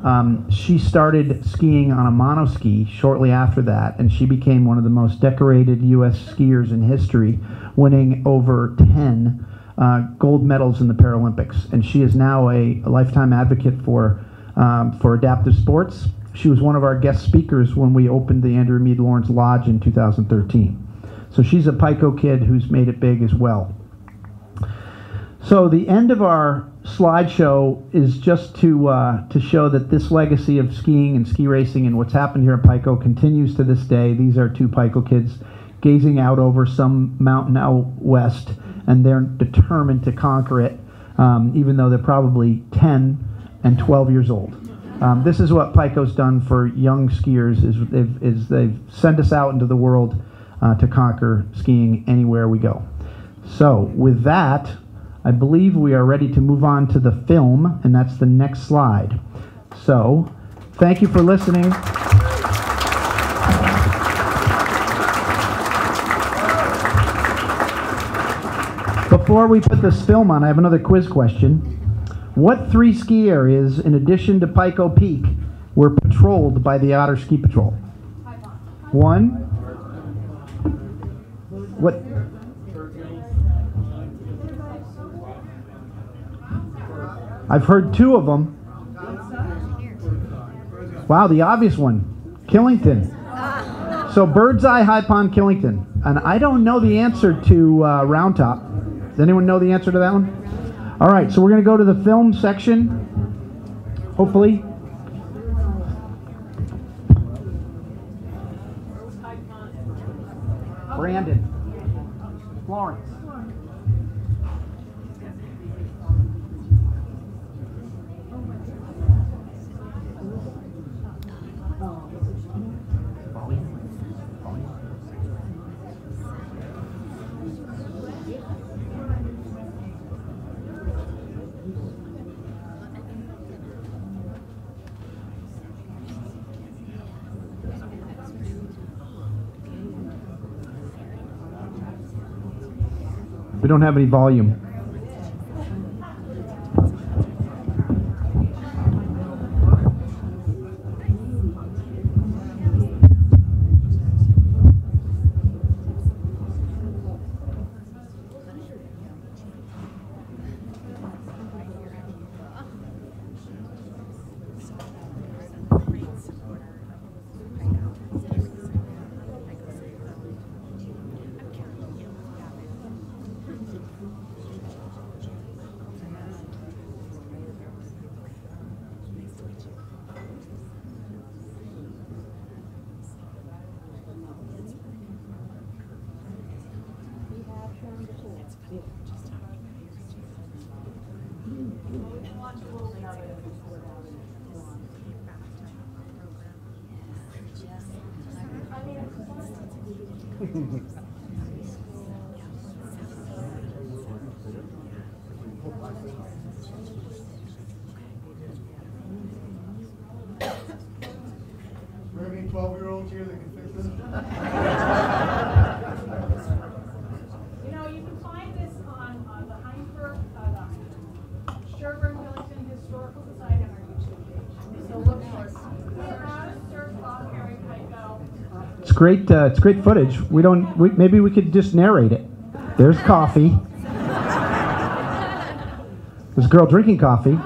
Um, she started skiing on a monoski shortly after that, and she became one of the most decorated U.S. skiers in history, winning over 10 uh, gold medals in the Paralympics, and she is now a, a lifetime advocate for um, for adaptive sports. She was one of our guest speakers when we opened the Andrea Mead Lawrence Lodge in 2013. So she's a Pico kid who's made it big as well. So the end of our slideshow is just to uh, to show that this legacy of skiing and ski racing and what's happened here at Pico continues to this day. These are two Pico kids gazing out over some mountain out west, and they're determined to conquer it, um, even though they're probably 10 and 12 years old. Um, this is what Pico's done for young skiers: is they've, is they've sent us out into the world uh, to conquer skiing anywhere we go. So with that. I believe we are ready to move on to the film, and that's the next slide. So, thank you for listening. Before we put this film on, I have another quiz question. What three ski areas, in addition to Pico Peak, were patrolled by the Otter Ski Patrol? One. I've heard two of them. Wow, the obvious one, Killington. So Bird's Eye, High Pond, Killington, and I don't know the answer to uh, Round Top. Does anyone know the answer to that one? All right, so we're going to go to the film section. Hopefully. Don't have any volume. There any 12-year-olds here that can fix this? You know, you can find this on, on the Heinsberg, uh, the Sherburne Killington Historical Society on our YouTube page. So look for it. How to search Bob Harry Pico. It's great. Uh, it's great footage. We don't. We, maybe we could just narrate it. There's coffee. There's a girl drinking coffee.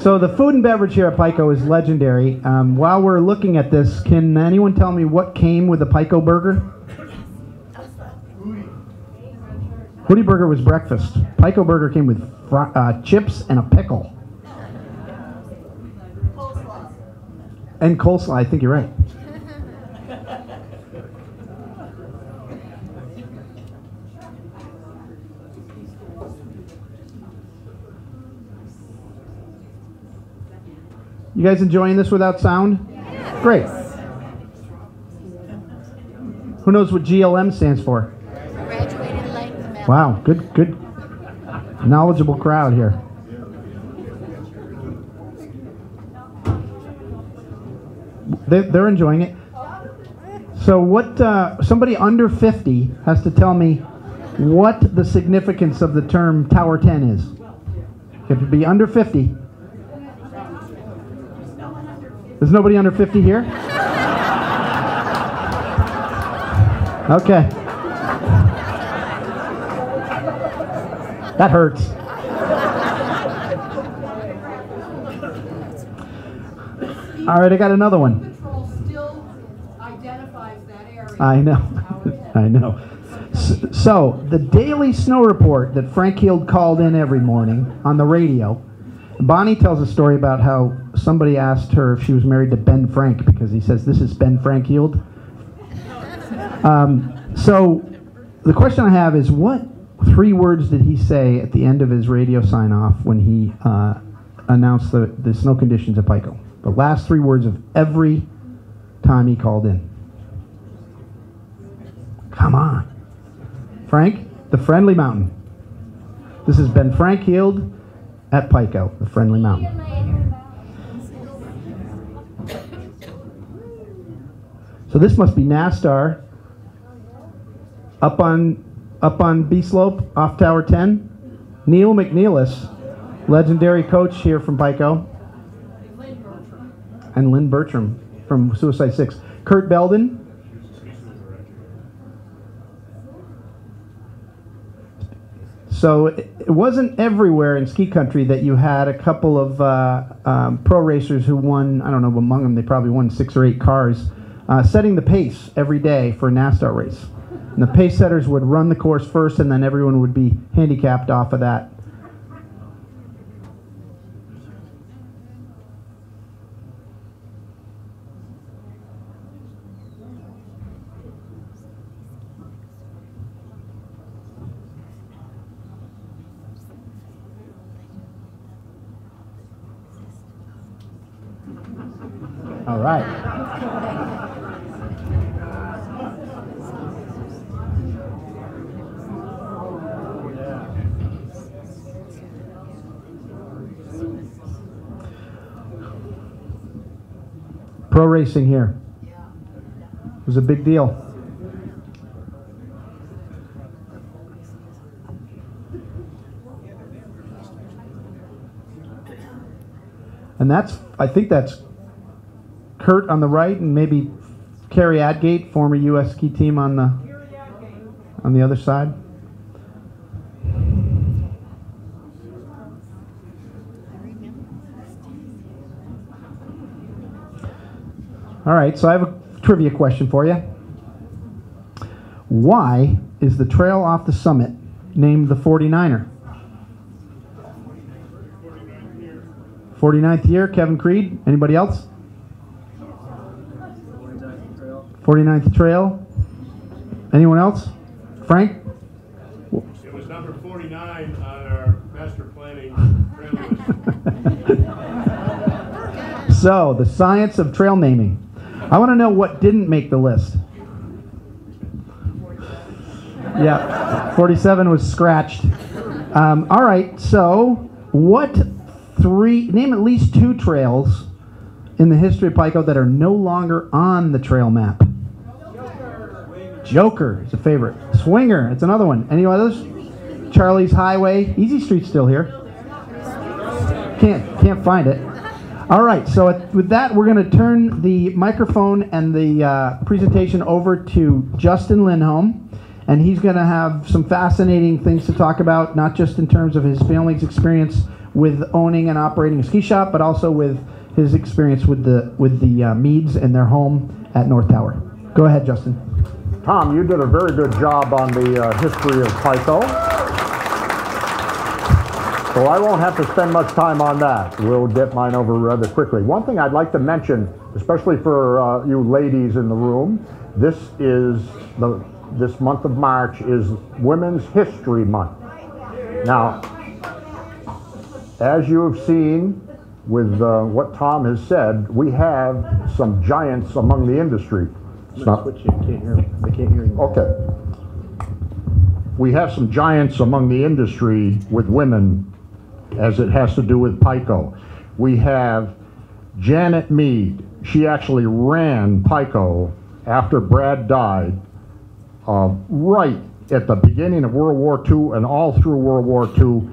So the food and beverage here at Pico is legendary. Um, while we're looking at this, can anyone tell me what came with the Pico burger? Hootie burger was breakfast. Pico burger came with uh, chips and a pickle. And coleslaw. I think you're right. You guys enjoying this without sound? Great. Who knows what GLM stands for? Wow, good, good, knowledgeable crowd here. They, they're enjoying it. So, what? Uh, somebody under 50 has to tell me what the significance of the term Tower 10 is. You have to be under 50. There's nobody under 50 here? Okay. That hurts. All right, I got another one. Patrol still identifies that area. I know. I know. So, the daily snow report that Frank Heald called in every morning on the radio, Bonnie tells a story about how somebody asked her if she was married to Ben Frank because he says, This is Ben Frank Heald. Um, so, the question I have is what three words did he say at the end of his radio sign off when he uh, announced the, the snow conditions at Pico? The last three words of every time he called in. Come on. Frank, the Friendly Mountain. This has been Frank Heald at Pico, the Friendly Mountain. So this must be Nastar up on up on B slope off Tower 10. Neil McNeilis, legendary coach here from Pico, and Lynn Bertram from Suicide Six. Kurt Belden, So it it wasn't everywhere in ski country that you had a couple of uh, um, pro racers who won. I don't know among them they probably won six or eight cars, uh, setting the pace every day for a NASTAR race. And the pace setters would run the course first, and then everyone would be handicapped off of that. All right. Pro racing here It was a big deal. And that's, I think that's Kurt on the right and maybe Kerry Adgate, former U.S. ski team on the on the other side. All right, so I have a trivia question for you. Why is the trail off the summit named the 49er? 49th year, Kevin Creed. Anybody else? 49th Trail. Anyone else? Frank? It was number 49 on our master planning trail list. So, the science of trail naming. I want to know what didn't make the list. Yeah, 47 was scratched. Um, all right, so what three, name at least two trails in the history of Pico that are no longer on the trail map? Joker is a favorite. Swinger, it's another one. Any others? Charlie's Highway. Easy Street's still here. Can't can't find it. All right, so with that, we're going to turn the microphone and the uh, presentation over to Justin Lindholm, and he's going to have some fascinating things to talk about, not just in terms of his family's experience with owning and operating a ski shop, but also with his experience with the with the uh, Meads and their home at North Tower. Go ahead, Justin. Tom, you did a very good job on the uh, history of Pico. So I won't have to spend much time on that. We'll get mine over rather quickly. One thing I'd like to mention, especially for uh, you ladies in the room, this is the this month of March is Women's History Month. Now, as you have seen with uh, what Tom has said, we have some giants among the industry. It's not- Switch, you can't hear. I can't hear you. Okay. We have some giants among the industry with women as it has to do with Pico. We have Janet Mead. She actually ran Pico after Brad died, uh, right at the beginning of World War II and all through World War II.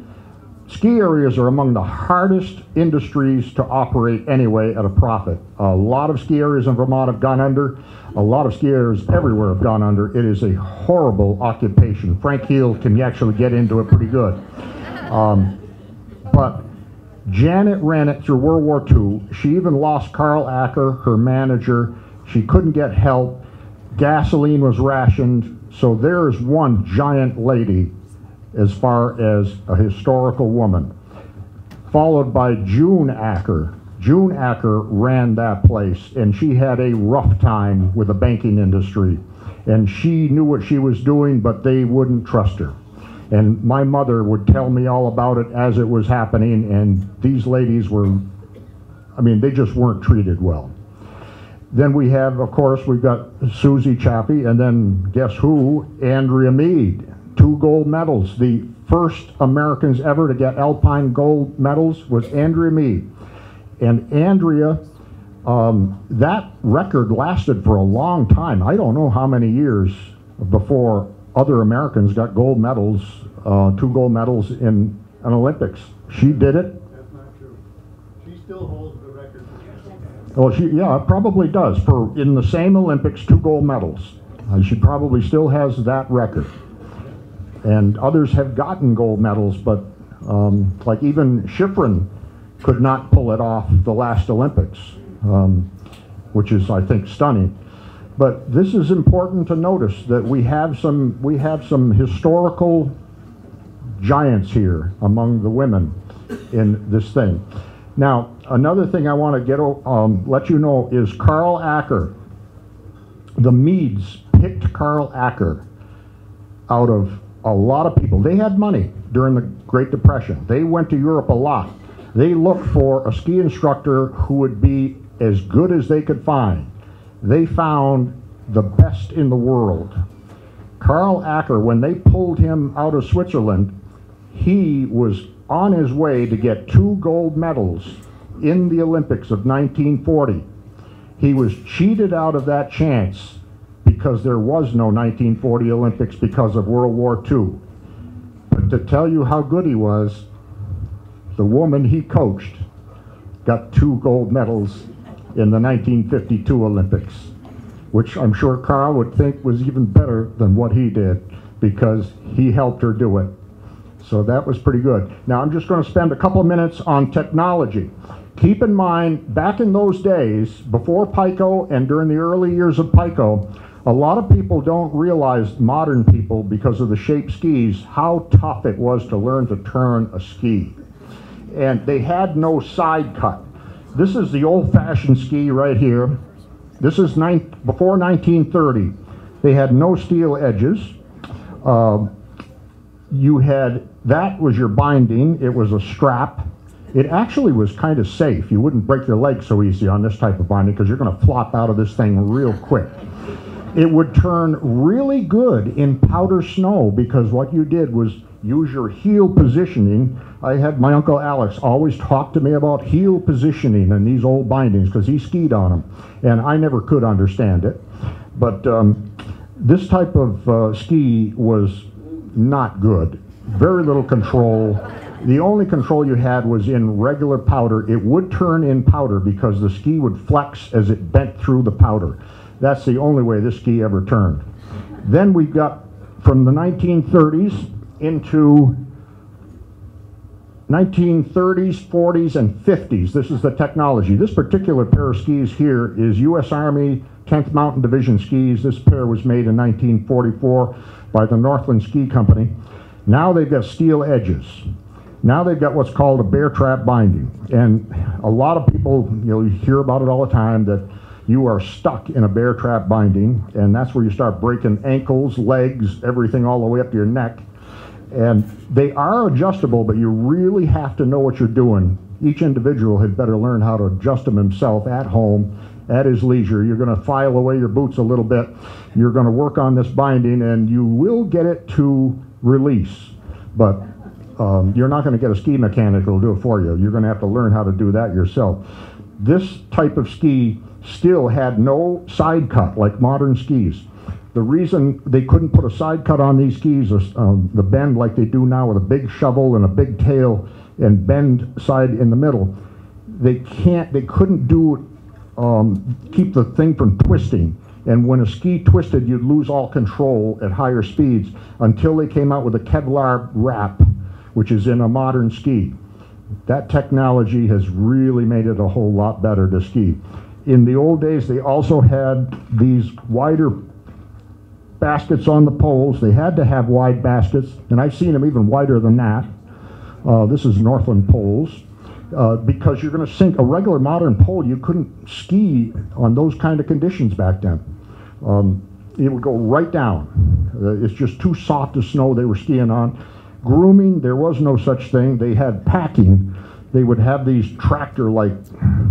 Ski areas are among the hardest industries to operate anyway at a profit. A lot of ski areas in Vermont have gone under. A lot of ski areas everywhere have gone under. It is a horrible occupation. Frank Heald can actually get into it pretty good. Um, but Janet ran it through World War II. She even lost Karl Acker, her manager. She couldn't get help. Gasoline was rationed. So there's one giant lady as far as a historical woman. Followed by June Acker. June Acker ran that place, and she had a rough time with the banking industry. And she knew what she was doing, but they wouldn't trust her. And my mother would tell me all about it as it was happening, and these ladies were, I mean, they just weren't treated well. Then we have, of course, we've got Suzy Chaffee, and then guess who? Andrea Mead. Two gold medals. The first Americans ever to get Alpine gold medals was Andrea Mead. And Andrea, um, that record lasted for a long time. I don't know how many years before other Americans got gold medals, uh, two gold medals in an Olympics. She did it. That's not true. She still holds the record. Well, she, yeah, probably does. For in the same Olympics, two gold medals. Uh, she probably still has that record. And others have gotten gold medals, but um, like even Shiffrin could not pull it off the last Olympics, um, which is, I think, stunning. But this is important to notice that we have some we have some historical giants here among the women in this thing. Now, another thing I want to get um, let you know is Karl Acker. The Meads picked Karl Acker out of a lot of people. They had money during the Great Depression. They went to Europe a lot. They looked for a ski instructor who would be as good as they could find. They found the best in the world. Karl Acker, when they pulled him out of Switzerland, he was on his way to get two gold medals in the Olympics of 1940. He was cheated out of that chance because there was no 1940 Olympics because of World War II. But to tell you how good he was, the woman he coached got two gold medals in the 1952 Olympics, which I'm sure Karl would think was even better than what he did because he helped her do it. So that was pretty good. Now I'm just going to spend a couple of minutes on technology. Keep in mind, back in those days, before PICO and during the early years of PICO, a lot of people don't realize, modern people, because of the shape skis, how tough it was to learn to turn a ski. And they had no side cut. This is the old-fashioned ski right here. This is nine, before 1930. They had no steel edges. Um, you had that was your binding. It was a strap. It actually was kind of safe. You wouldn't break your leg so easy on this type of binding because you're going to flop out of this thing real quick. It would turn really good in powder snow because what you did was use your heel positioning. I had my uncle Alex always talk to me about heel positioning in these old bindings because he skied on them, and I never could understand it. But um, this type of uh, ski was not good. Very little control. The only control you had was in regular powder. It would turn in powder because the ski would flex as it bent through the powder. That's the only way this ski ever turned. Then we got from the 1930s into 1930s, 40s, and 50s. This is the technology. This particular pair of skis here is U.S. Army 10th Mountain Division skis. This pair was made in 1944 by the Northland Ski Company. Now they've got steel edges. Now they've got what's called a bear trap binding. And a lot of people, you know, you hear about it all the time that you are stuck in a bear trap binding, and that's where you start breaking ankles, legs, everything all the way up to your neck. And they are adjustable, but you really have to know what you're doing. Each individual had better learn how to adjust them himself at home, at his leisure. You're going to file away your boots a little bit. You're going to work on this binding, and you will get it to release. But um, you're not going to get a ski mechanic who'll do it for you. You're going to have to learn how to do that yourself. This type of ski still had no side cut like modern skis. The reason they couldn't put a side cut on these skis is um, the bend like they do now with a big shovel and a big tail and bend side in the middle. They can't, they couldn't do um, keep the thing from twisting. And when a ski twisted, you'd lose all control at higher speeds until they came out with a Kevlar wrap, which is in a modern ski. That technology has really made it a whole lot better to ski. In the old days, they also had these wider baskets on the poles. They had to have wide baskets, and I've seen them even wider than that. Uh, this is Northland poles. Uh, because you're going to sink a regular modern pole, you couldn't ski on those kind of conditions back then. Um, it would go right down. Uh, it's just too soft as snow they were skiing on. Grooming, there was no such thing. They had packing. They would have these tractor like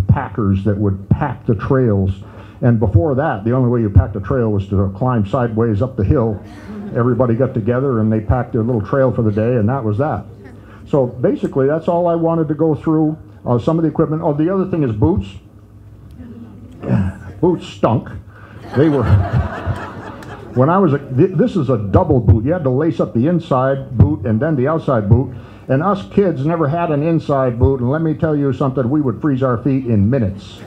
packers that would pack the trails. And before that, the only way you packed a trail was to climb sideways up the hill. Everybody got together and they packed their little trail for the day, and that was that. So basically, that's all I wanted to go through. Uh, some of the equipment. Oh, the other thing is boots. boots stunk. They were. when I was a, th- this is a double boot. You had to lace up the inside boot and then the outside boot. And us kids never had an inside boot. And let me tell you something, we would freeze our feet in minutes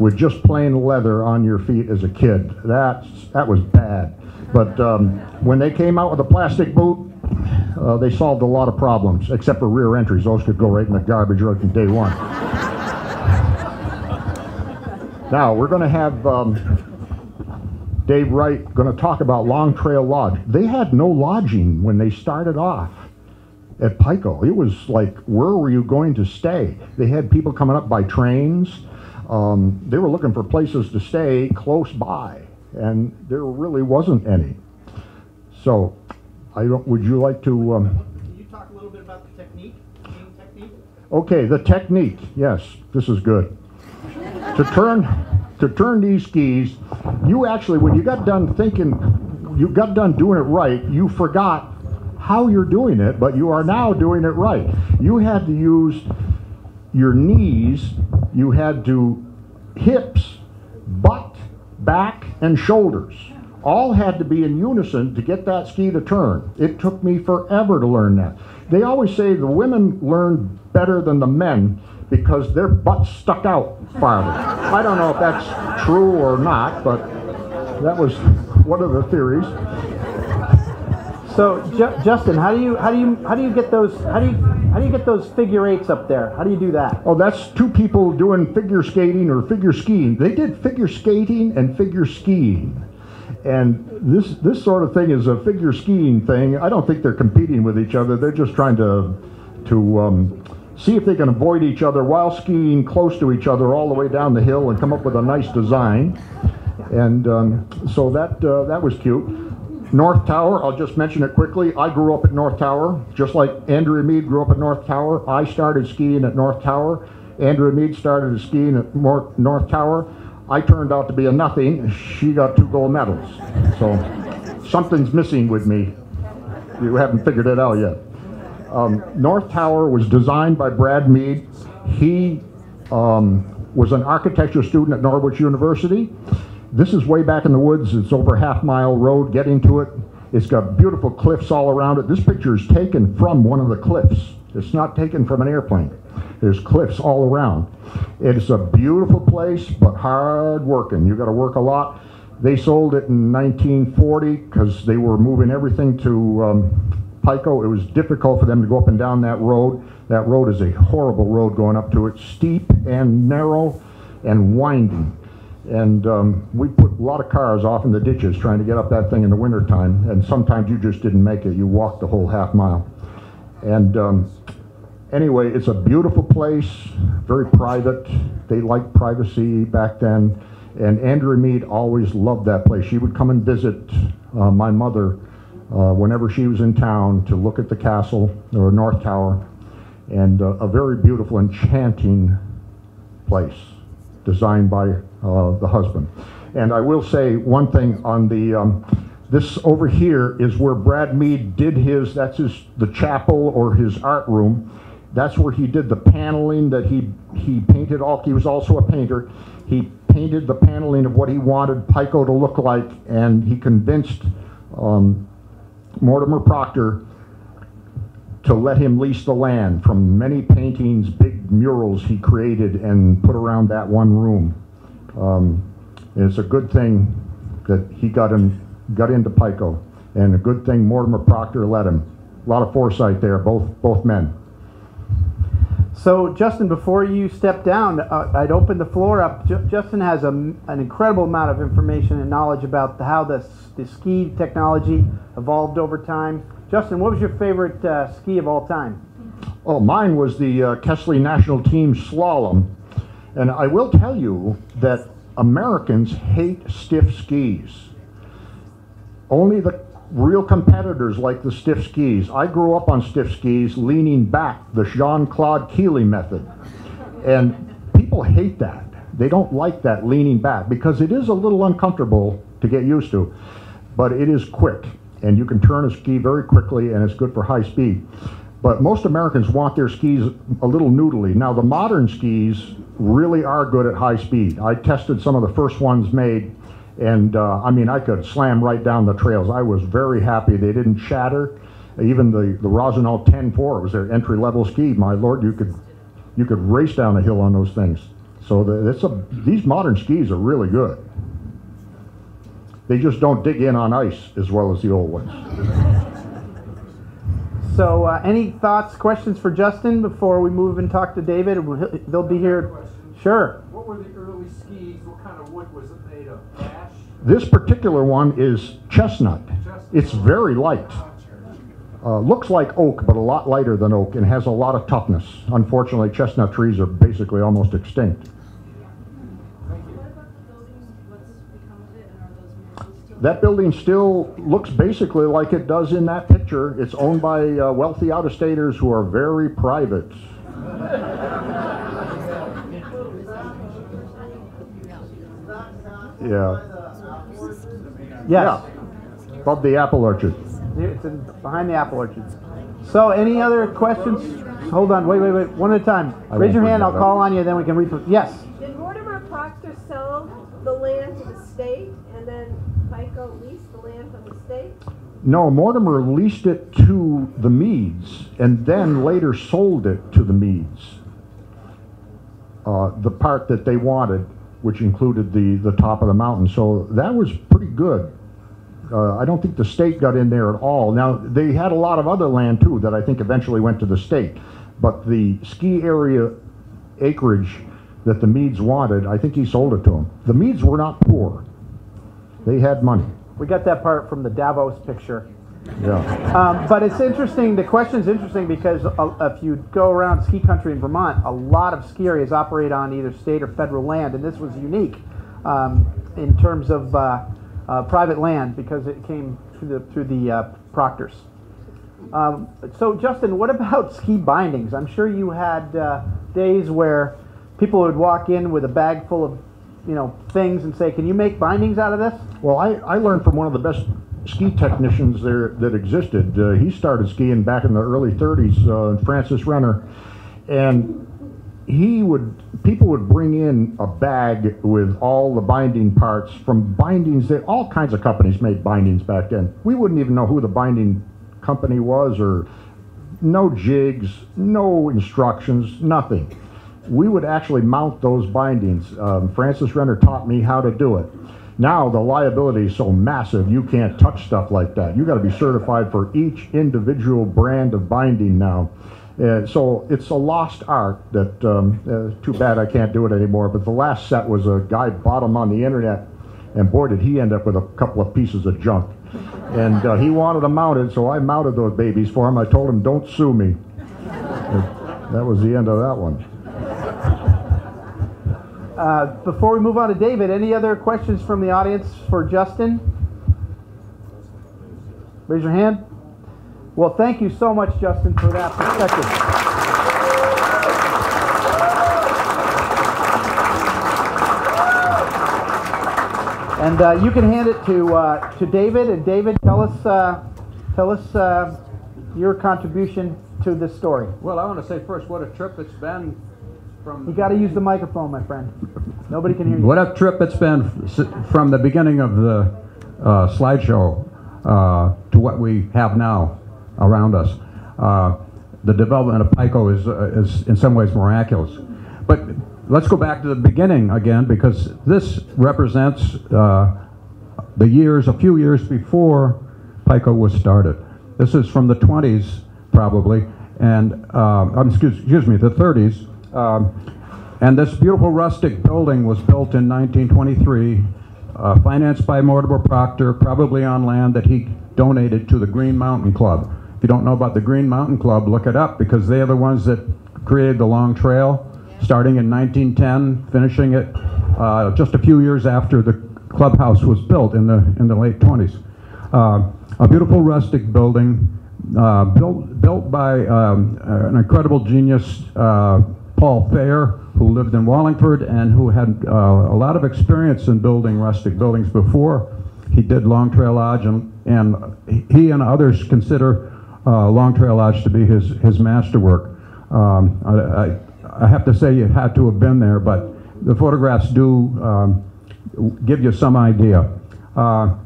with just plain leather on your feet as a kid. That that was bad. But um, when they came out with a plastic boot, uh, they solved a lot of problems, except for rear entries. Those could go right in the garbage right from day one. now, we're going to have um, Dave Wright going to talk about Long Trail Lodge. They had no lodging when they started off at Pico. It was like, where were you going to stay? They had people coming up by trains. Um, they were looking for places to stay close by, and there really wasn't any. So, I don't, would you like to? Um, Can you talk a little bit about the technique, skiing technique? okay, the technique. Yes, this is good. to turn to turn these skis, you actually, when you got done thinking, you got done doing it right, you forgot how you're doing it, but you are now doing it right. You had to use your knees, you had to hips, butt, back, and shoulders. All had to be in unison to get that ski to turn. It took me forever to learn that. They always say the women learn better than the men because their butts stuck out farther. I don't know if that's true or not, but that was one of the theories. So, Ju- Justin, how do you how do you how do you get those how do you how do you get those figure eights up there? How do you do that? Oh, that's two people doing figure skating or figure skiing. They did figure skating and figure skiing. And this this sort of thing is a figure skiing thing. I don't think they're competing with each other. They're just trying to to um, see if they can avoid each other while skiing close to each other all the way down the hill and come up with a nice design. And um, so that uh, that was cute. North Tower, I'll just mention it quickly. I grew up at North Tower, just like Andrea Mead grew up at North Tower. I started skiing at North Tower. Andrea Mead started skiing at North Tower. I turned out to be a nothing. She got two gold medals. So something's missing with me. You haven't figured it out yet. Um, North Tower was designed by Brad Mead. He um, was an architecture student at Norwich University. This is way back in the woods. It's over half mile road getting to it. It's got beautiful cliffs all around it. This picture is taken from one of the cliffs. It's not taken from an airplane. There's cliffs all around. It's a beautiful place, but hard working. You got to work a lot. They sold it in 1940 because they were moving everything to um, Pico. It was difficult for them to go up and down that road. That road is a horrible road going up to it, steep and narrow and winding. And um, we put a lot of cars off in the ditches trying to get up that thing in the wintertime. And sometimes you just didn't make it. You walked the whole half mile. And um, anyway, it's a beautiful place, very private. They liked privacy back then. And Andrea Mead always loved that place. She would come and visit uh, my mother uh, whenever she was in town to look at the castle or North Tower. And uh, a very beautiful, enchanting place designed by uh, the husband. And I will say one thing on the, um, this over here is where Brad Mead did his, that's his, the chapel or his art room. That's where he did the paneling that he, he painted all, he was also a painter. He painted the paneling of what he wanted Pico to look like and he convinced um, Mortimer Proctor to let him lease the land from many paintings, big murals he created and put around that one room. Um, it's a good thing that he got in, got into Pico, and a good thing Mortimer Proctor let him. a lot of foresight there, both, both men. So, Justin, before you step down, uh, I'd open the floor up. Ju- Justin has a, an incredible amount of information and knowledge about the, how the, the ski technology evolved over time. Justin, what was your favorite uh, ski of all time? Oh, mine was the uh, Kesley National Team Slalom. And I will tell you that Americans hate stiff skis. Only the real competitors like the stiff skis. I grew up on stiff skis leaning back, the Jean Claude Killy method. And people hate that. They don't like that leaning back because it is a little uncomfortable to get used to, but it is quick and you can turn a ski very quickly and it's good for high speed. But most Americans want their skis a little noodly. Now, the modern skis really are good at high speed. I tested some of the first ones made, and uh, I mean, I could slam right down the trails. I was very happy they didn't shatter. Even the, the Rossignol 10-4 was their entry-level ski. My lord, you could you could race down a hill on those things. So the, it's a, these modern skis are really good. They just don't dig in on ice as well as the old ones. So, uh, any thoughts, questions for Justin before we move and talk to David? They'll be here. Sure. What were the early skis? What kind of wood was it made of? Ash? This particular one is chestnut. It's very light. Uh, looks like oak, but a lot lighter than oak and has a lot of toughness. Unfortunately, chestnut trees are basically almost extinct. What about the building, what's become of it, and are those mansions still? That building still looks basically like it does in that picture. It's owned by uh, wealthy out-of-staters who are very private. Yeah. Yes. Above the apple orchard. It's in, behind the apple orchard. So, any other questions? Hold on, wait, wait, wait, one at a time. I Raise your hand, I'll up. call on you, then we can read. Yes. Did Mortimer Proctor sell the land to the state and then Leased the land from the state? No, Mortimer leased it to the Meads and then later sold it to the Meads. Uh, the part that they wanted, which included the, the top of the mountain. So that was pretty good. Uh, I don't think the state got in there at all. Now, they had a lot of other land too that I think eventually went to the state. But the ski area acreage that the Meads wanted, I think he sold it to them. The Meads were not poor. They had money. We got that part from the Davos picture. Yeah. Um, but it's interesting, the question's interesting because uh, if you go around ski country in Vermont, a lot of ski areas operate on either state or federal land, and this was unique um, in terms of uh, uh, private land because it came through the, through the uh, proctors. Um, so, Justin, what about ski bindings? I'm sure you had uh, days where people would walk in with a bag full of, you know, things and say, "Can you make bindings out of this?" Well, I, I learned from one of the best ski technicians there that existed. Uh, he started skiing back in the early 30s, uh, Francis Renner, and he would people would bring in a bag with all the binding parts from bindings that all kinds of companies made bindings back then. We wouldn't even know who the binding company was or no jigs, no instructions, nothing. We would actually mount those bindings. Um, Francis Renner taught me how to do it. Now the liability is so massive, you can't touch stuff like that. You got to be certified for each individual brand of binding now. Uh, so it's a lost art that, um, uh, too bad I can't do it anymore. But the last set was a guy bought them on the internet, and boy, did he end up with a couple of pieces of junk. And uh, he wanted them mounted, so I mounted those babies for him. I told him, don't sue me. That was the end of that one. Uh, before we move on to David, any other questions from the audience for Justin? Raise your hand. Well, thank you so much, Justin, for that perspective. And uh, you can hand it to uh, to David. And David, tell us uh, tell us uh, your contribution to this story. Well, I want to say first what a trip it's been. You got to use the microphone, my friend. Nobody can hear you. What a trip it's been s- from the beginning of the uh, slideshow uh, to what we have now around us. Uh, the development of PICO is, uh, is in some ways miraculous. But let's go back to the beginning again because this represents uh, the years, a few years before PICO was started. This is from the 20s, probably, and, um, um, excuse, excuse me, the 30s. Um, and this beautiful rustic building was built in 1923, uh, financed by Mortimer Proctor, probably on land that he donated to the Green Mountain Club. If you don't know about the Green Mountain Club, look it up because they are the ones that created the Long Trail, starting in 1910, finishing it uh, just a few years after the clubhouse was built in the in the late 20s. Uh, a beautiful rustic building, uh, built built by um, an incredible genius, uh, Paul Thayer, who lived in Wallingford and who had uh, a lot of experience in building rustic buildings before. He did Long Trail Lodge, and, and he and others consider uh, Long Trail Lodge to be his, his masterwork. Um, I, I, I, have to say you had to have been there, but the photographs do um, give you some idea. Uh,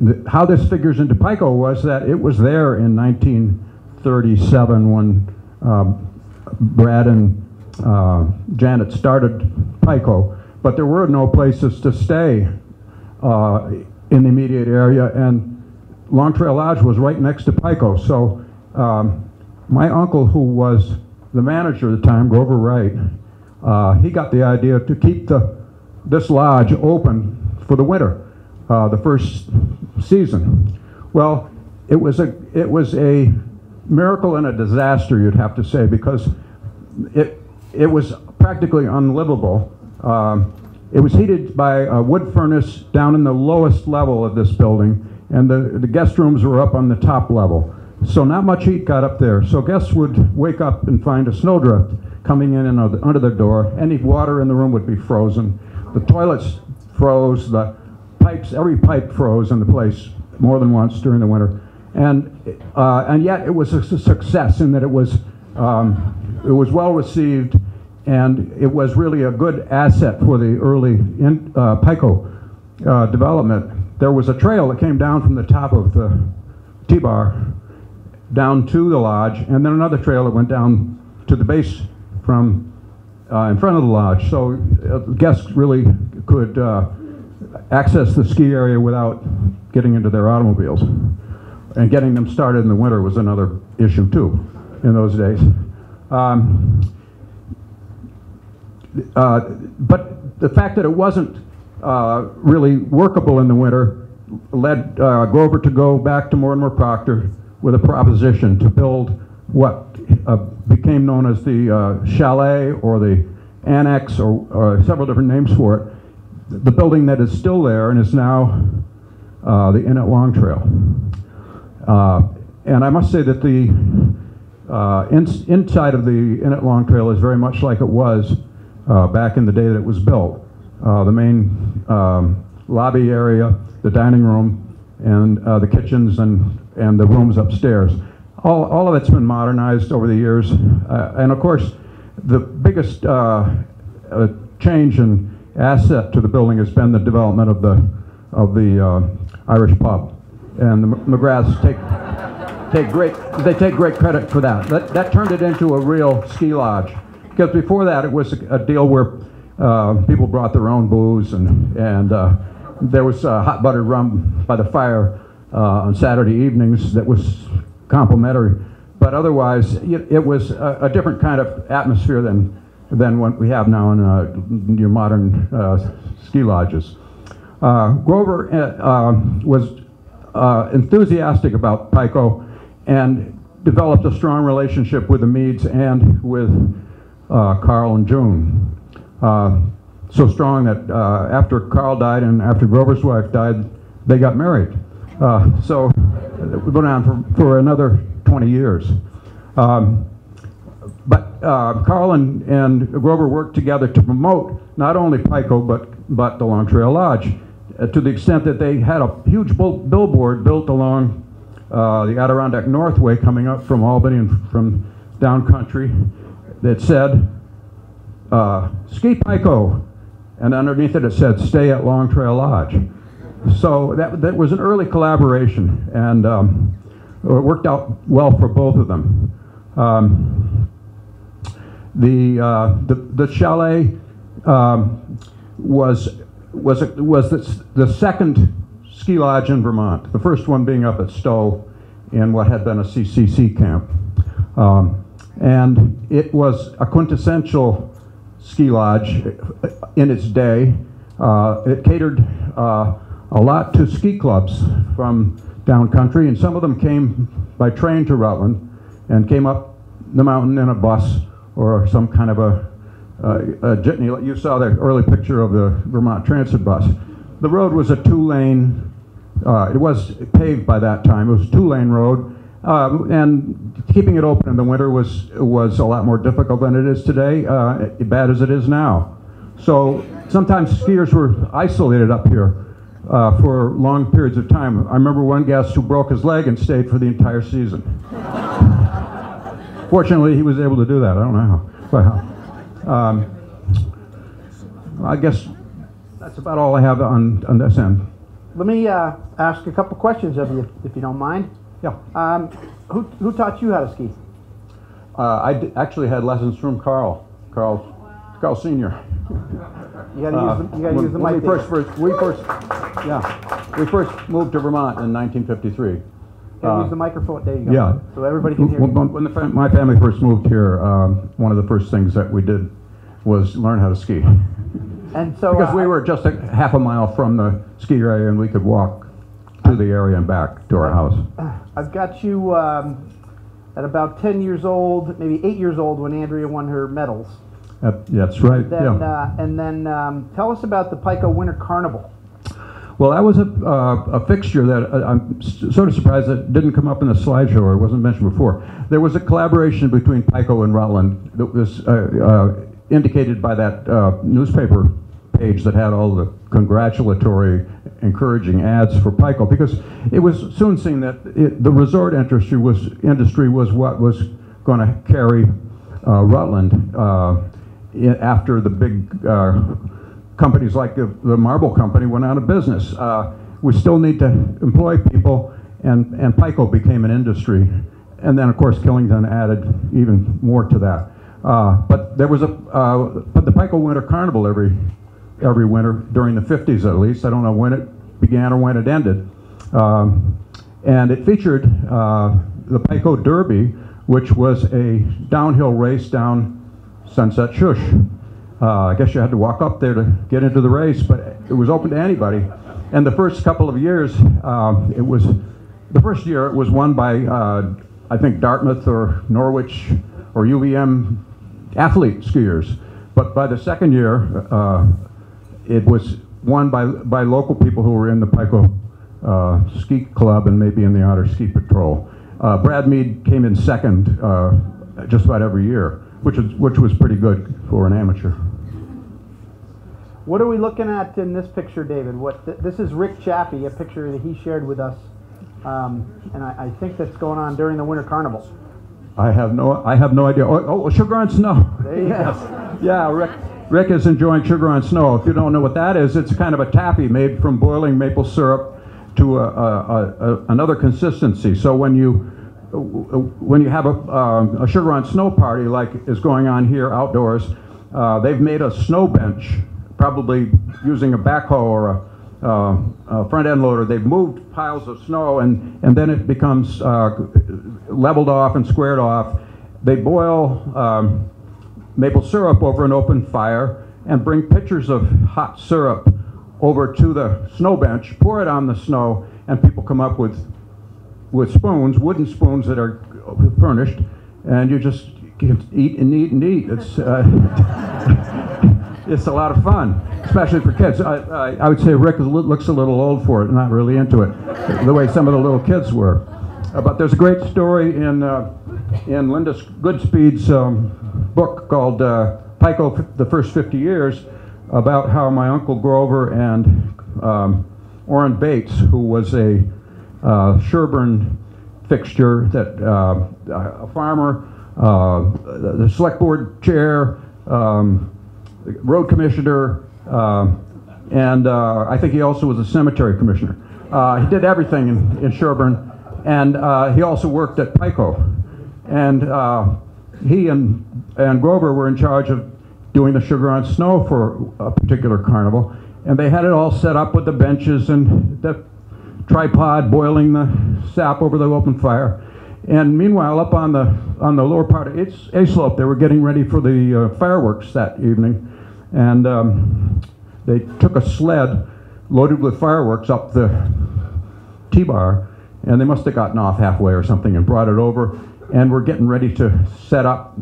the, how this figures into Pico was that it was there in 1937 when um, Brad and uh, Janet started Pico, but there were no places to stay uh, in the immediate area, and Long Trail Lodge was right next to Pico. So um, my uncle, who was the manager at the time, Grover Wright, uh, he got the idea to keep the this lodge open for the winter, uh, the first season. Well, it was a it was a miracle and a disaster, you'd have to say, because it it was practically unlivable. Um, it was heated by a wood furnace down in the lowest level of this building, and the, the guest rooms were up on the top level. So not much heat got up there. So guests would wake up and find a snowdrift coming in and under their door. Any water in the room would be frozen. The toilets froze, the pipes, every pipe froze in the place more than once during the winter. And, uh, and yet it was a success in that it was, um, it was well received and it was really a good asset for the early in, uh, Pico uh, development. There was a trail that came down from the top of the T-bar down to the lodge, and then another trail that went down to the base from uh, in front of the lodge. So uh, guests really could uh, access the ski area without getting into their automobiles. And getting them started in the winter was another issue too in those days. Um, uh, but the fact that it wasn't uh, really workable in the winter led uh, Grover to go back to Mortimer Proctor with a proposition to build what uh, became known as the uh, chalet or the annex or, or, several different names for it. The building that is still there and is now uh, the Inn at Long Trail. And I must say that the in, inside of the Inn at Long Trail is very much like it was uh, back in the day that it was built. Uh, the main um, lobby area, the dining room, and uh, the kitchens and, and the rooms upstairs. All, all of it's been modernized over the years. Uh, and of course, the biggest uh, uh, change and asset to the building has been the development of the, of the Irish pub. And the McGraths take, take great, they take great credit for that. That, that turned it into a real ski lodge. Because before that, it was a, deal where uh, people brought their own booze, and and uh, there was uh, hot buttered rum by the fire uh, on Saturday evenings that was complimentary. But otherwise, it, it was a, a, different kind of atmosphere than than what we have now in uh, your modern uh, ski lodges. Grover was enthusiastic about Pico and developed a strong relationship with the Meads and with uh, Karl and June. Uh, so strong that uh, after Karl died and after Grover's wife died, they got married. so it went on for, for another 20 years. Um, but uh, Karl and, and Grover worked together to promote not only Pico but but the Long Trail Lodge, uh, to the extent that they had a huge billboard built along uh, the Adirondack Northway coming up from Albany and from down country, that said, uh, Ski Pico, and underneath it it said, stay at Long Trail Lodge. So that, that was an early collaboration, and um, it worked out well for both of them. Um, the, uh, the, the chalet um, was, was, a, was the, second ski lodge in Vermont, the first one being up at Stowe in what had been a CCC camp. Um, and it was a quintessential ski lodge in its day. Uh, it catered uh, a lot to ski clubs from down country, and some of them came by train to Rutland and came up the mountain in a bus or some kind of a jitney. You saw the early picture of the Vermont Transit bus. The road was a two-lane. Uh, it was paved by that time. It was a two-lane road, and keeping it open in the winter was was a lot more difficult than it is today. Uh, bad as it is now. So sometimes skiers were isolated up here uh, for long periods of time. I remember one guest who broke his leg and stayed for the entire season. Fortunately, he was able to do that. I don't know how. But, um, I guess that's about all I have on, on this end. Let me uh, ask a couple questions of you, if you don't mind. Yeah. Um, who, who taught you how to ski? Uh, I d- actually had lessons from Karl, Karl, Karl Senior. You gotta Uh, use the, you gotta when, use the when mic. we first, first, we first, yeah, we first moved to Vermont in 1953. Gotta uh, use the microphone. There you go. Yeah. So everybody can hear. When, you. when- when the my family first moved here, um, one of the first things that we did was learn how to ski. And so Because uh, we were just a half a mile from the ski area and we could walk to the area and back to our house. I've got you um, at about 10 years old, maybe 8 years old when Andrea won her medals. That- That's right, Then, yeah. uh, and then um, tell us about the Pico Winter Carnival. Well, that was a, uh, a fixture that uh, I'm sort of surprised that didn't come up in the slideshow or it wasn't mentioned before. There was a collaboration between Pico and Rutland that was uh, uh, indicated by that uh, newspaper page that had all the congratulatory, encouraging ads for Pico because it was soon seen that it, the resort industry was industry was what was going to carry uh, Rutland uh, i- after the big uh, companies like the, the Marble Company went out of business. Uh, we still need to employ people, and, and Pico became an industry. And then, of course, Killington added even more to that. Uh, but there was a, uh, but the Pico Winter Carnival every, every winter during the 50s at least. I don't know when it began or when it ended. Um, and it featured uh, the Pico Derby, which was a downhill race down Sunset Schuss. Uh, I guess you had to walk up there to get into the race, but it was open to anybody. And the first couple of years, um, it was the first year it was won by uh, I think Dartmouth or Norwich or UVM athlete skiers. But by the second year, uh, it was won by by local people who were in the Pico uh, Ski Club and maybe in the Otter Ski Patrol. Uh, Brad Mead came in second uh, just about every year, which was which was pretty good for an amateur. What are we looking at in this picture, David? What th- this is Rick Chaffee, a picture that he shared with us, um, and I, I think that's going on during the Winter Carnival. I have no I have no idea. Oh, oh sugar on snow. There you go. Yes. Yeah, Rick. Rick is enjoying sugar on snow. If you don't know what that is, it's kind of a taffy made from boiling maple syrup to a, a, a, another consistency. So when you when you have a, um, a sugar on snow party like is going on here outdoors, uh, they've made a snow bench, probably using a backhoe or a, uh, a front end loader. They've moved piles of snow and, and then it becomes uh, leveled off and squared off. They boil um, maple syrup over an open fire and bring pitchers of hot syrup over to the snow bench, pour it on the snow, and people come up with with spoons, wooden spoons that are furnished, and you just eat and eat and eat. It's uh, it's a lot of fun, especially for kids. I, I, I would say Rick looks a little old for it, not really into it, the way some of the little kids were. Uh, but there's a great story in uh, in Linda Goodspeed's um, book called uh, Pico: The First 50 Years, about how my uncle Grover and um, Orrin Bates, who was a uh, Sherburne fixture, that uh, a farmer, the select board chair, um, road commissioner, and I think he also was a cemetery commissioner. He did everything in, in Sherburne, and uh, he also worked at Pico. And uh, he and, and Grover were in charge of doing the sugar on snow for a particular carnival, and they had it all set up with the benches and the tripod boiling the sap over the open fire. And meanwhile, up on the on the lower part of its A slope, they were getting ready for the uh, fireworks that evening, and um, they took a sled loaded with fireworks up the T-bar, and they must have gotten off halfway or something and brought it over, and we're getting ready to set up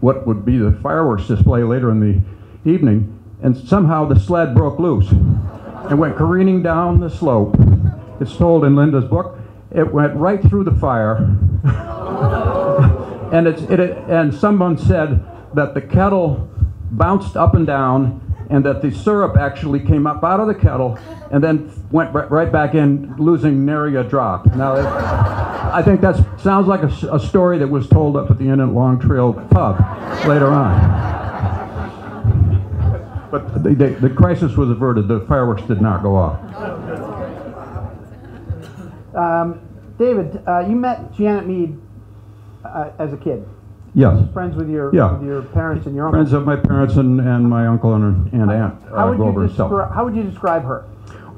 what would be the fireworks display later in the evening, and somehow the sled broke loose and went careening down the slope. It's told in Linda's book. It went right through the fire, and it's it, and someone said that the kettle bounced up and down, and that the syrup actually came up out of the kettle and then went right back in, losing nary a drop. Now, it, I think that sounds like a story that was told up at the Inn at Long Trail Pub later on. But the, the, the crisis was averted. The fireworks did not go off. Um, David, uh, you met Janet Mead uh, as a kid. Yes. Friends with your Yeah. with your parents and your uncle. Friends of my parents and, and my uncle and, and aunt, how uh, would you Grover describe How would you describe her?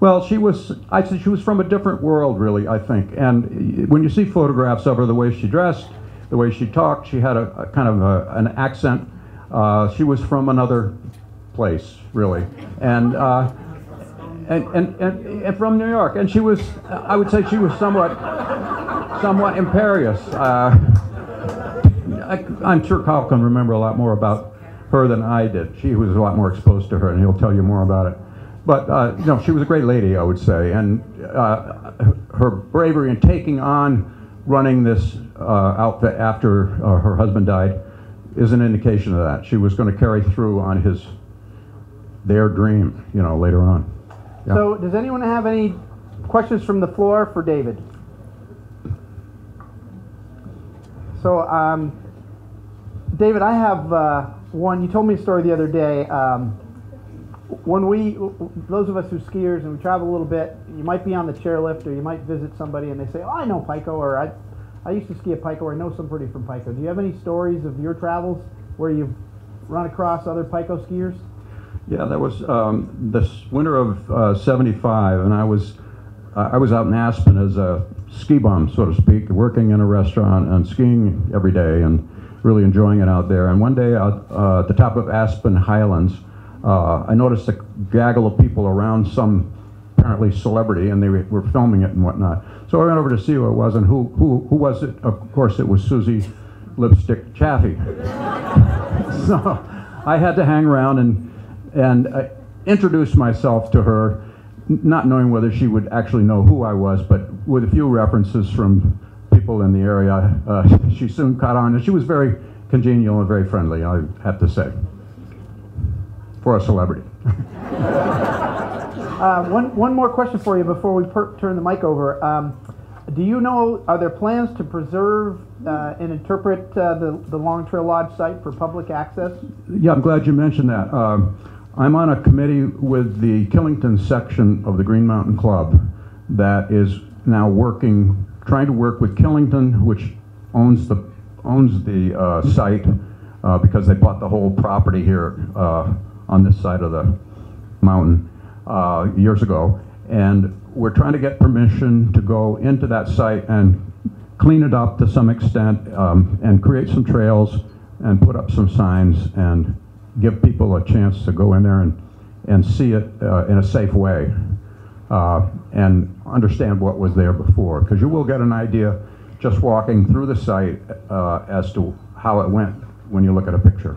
Well, she was, I said she was from a different world, really, I think. And when you see photographs of her, the way she dressed, the way she talked, she had a, a kind of a, an accent. Uh, she was from another place, really. And, uh, and, and, and, and from New York. And she was, I would say she was somewhat, somewhat imperious. Uh, I, I'm sure Karl can remember a lot more about her than I did. She was a lot more exposed to her, and he'll tell you more about it. But uh, you know, she was a great lady, I would say, and uh, her bravery in taking on running this uh, outfit after uh, her husband died is an indication of that. She was going to carry through on his their dream, you know, later on. Yeah. So, does anyone have any questions from the floor for David? So, um, David, I have uh, one. You told me a story the other day. Um, when we, those of us who skiers and we travel a little bit, you might be on the chairlift or you might visit somebody and they say, "Oh, I know Pico," or "I, I used to ski at Pico," or "I know somebody from Pico." Do you have any stories of your travels where you've run across other Pico skiers? Yeah, that was um, this winter of uh, '75, and I was uh, I was out in Aspen as a ski bum, so to speak, working in a restaurant and skiing every day, and really enjoying it out there. And one day, out uh, at the top of Aspen Highlands, uh, I noticed a gaggle of people around some apparently celebrity, and they were filming it and whatnot. So I went over to see who it was, and who who who was it? Of course, it was Suzy Lipstick Chaffee. so I had to hang around and and uh, introduce myself to her, not knowing whether she would actually know who I was, but with a few references from people in the area, uh, she soon caught on, and she was very congenial and very friendly. I have to say, for a celebrity. Uh, one, one more question for you before we per- turn the mic over. Um, do you know, are there plans to preserve uh, and interpret uh, the, the Long Trail Lodge site for public access? Yeah, I'm glad you mentioned that. Um, I'm on a committee with the Killington section of the Green Mountain Club that is now working, trying to work with Killington, which owns the owns the uh, site uh, because they bought the whole property here uh, on this side of the mountain uh, years ago, and we're trying to get permission to go into that site and clean it up to some extent um, and create some trails and put up some signs and give people a chance to go in there and, and see it uh, in a safe way uh, and understand what was there before. Because you will get an idea just walking through the site uh, as to how it went when you look at a picture.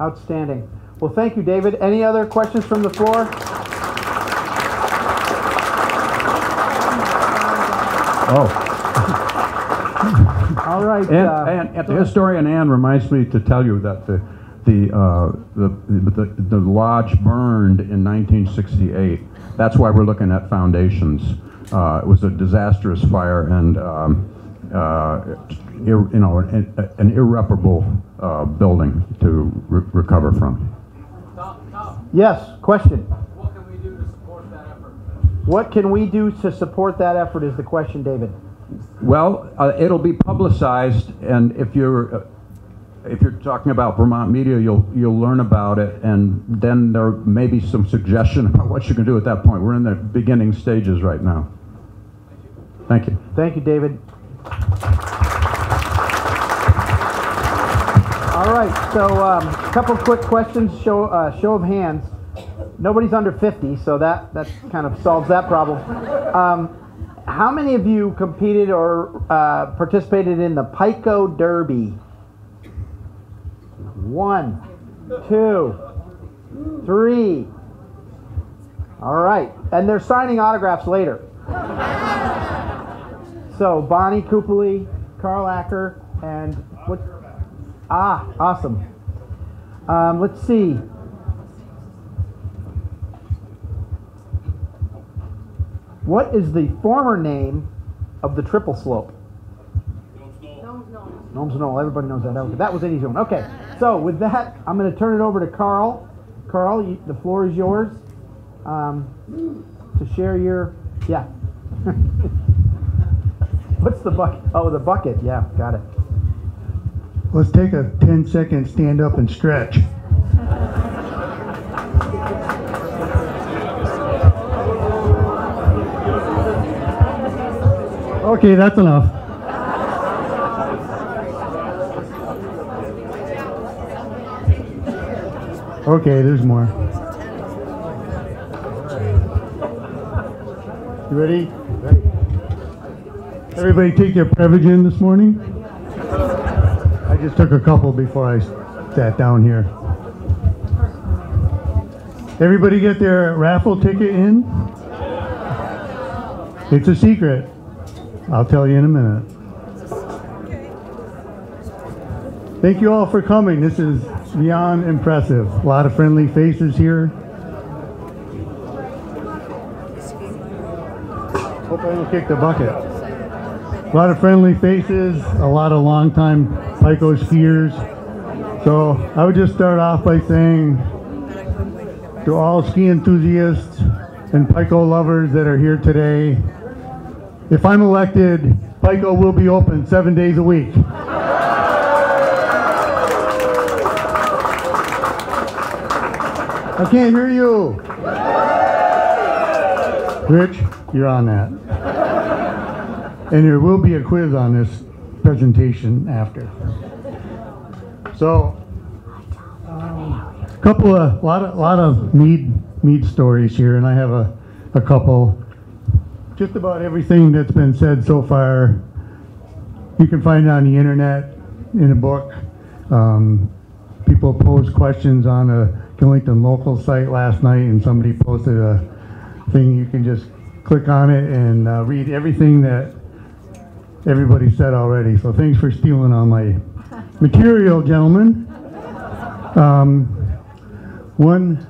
Outstanding. Well, thank you, David. Any other questions from the floor? Oh. All right. And, uh, and, and the historian Ann reminds me to tell you that the the, uh, the, the the lodge burned in 1968. That's why we're looking at foundations. Uh, it was a disastrous fire and um, uh, ir, you know an, an irreparable uh, building to re- recover from. Tom, Tom, yes, question. what can we do to support that effort? What can we do to support that effort is the question, David. Well, uh, it'll be publicized, and if you're, uh, if you're talking about Vermont media, you'll, you'll learn about it, and then there may be some suggestion about what you can do at that point. We're in the beginning stages right now. Thank you. Thank you, David. All right, so um, a couple quick questions. Show uh, show of hands. Nobody's under 50, so that that kind of solves that problem. Um, how many of you competed or uh, participated in the Pico Derby? One, two, three. All right, and they're signing autographs later. So Bonnie Coopoli, Karl Acker, and what? Ah, awesome. Um, let's see. What is the former name of the triple slope? Gnomes Knoll. Everybody knows that. Okay, That was an easy one. Okay, so with that, I'm going to turn it over to Karl. Karl, you, the floor is yours um, to share your. Yeah. What's the bucket? Oh, the bucket. Yeah, got it. Let's take a 10 second stand up and stretch. Okay, that's enough. Okay, there's more. You ready? Ready. Everybody take their Prevagen this morning? I just took a couple before I sat down here. Everybody get their raffle ticket in? It's a secret. I'll tell you in a minute. Thank you all for coming. This is beyond impressive. A lot of friendly faces here. Hope I don't kick the bucket. A lot of friendly faces, a lot of longtime Pico skiers. So I would just start off by saying to all ski enthusiasts and Pico lovers that are here today, if I'm elected, Pico will be open seven days a week. I can't hear you. Rich, you're on that. And there will be a quiz on this presentation after. So, a couple of, lot of, lot of mead, mead stories here, and I have a, a couple. Just about everything that's been said so far, you can find on the internet, in a book. Um, people pose questions on a Killington local site last night, and somebody posted a thing. You can just click on it and uh, read everything that everybody said already. So thanks for stealing all my material, gentlemen. Um, one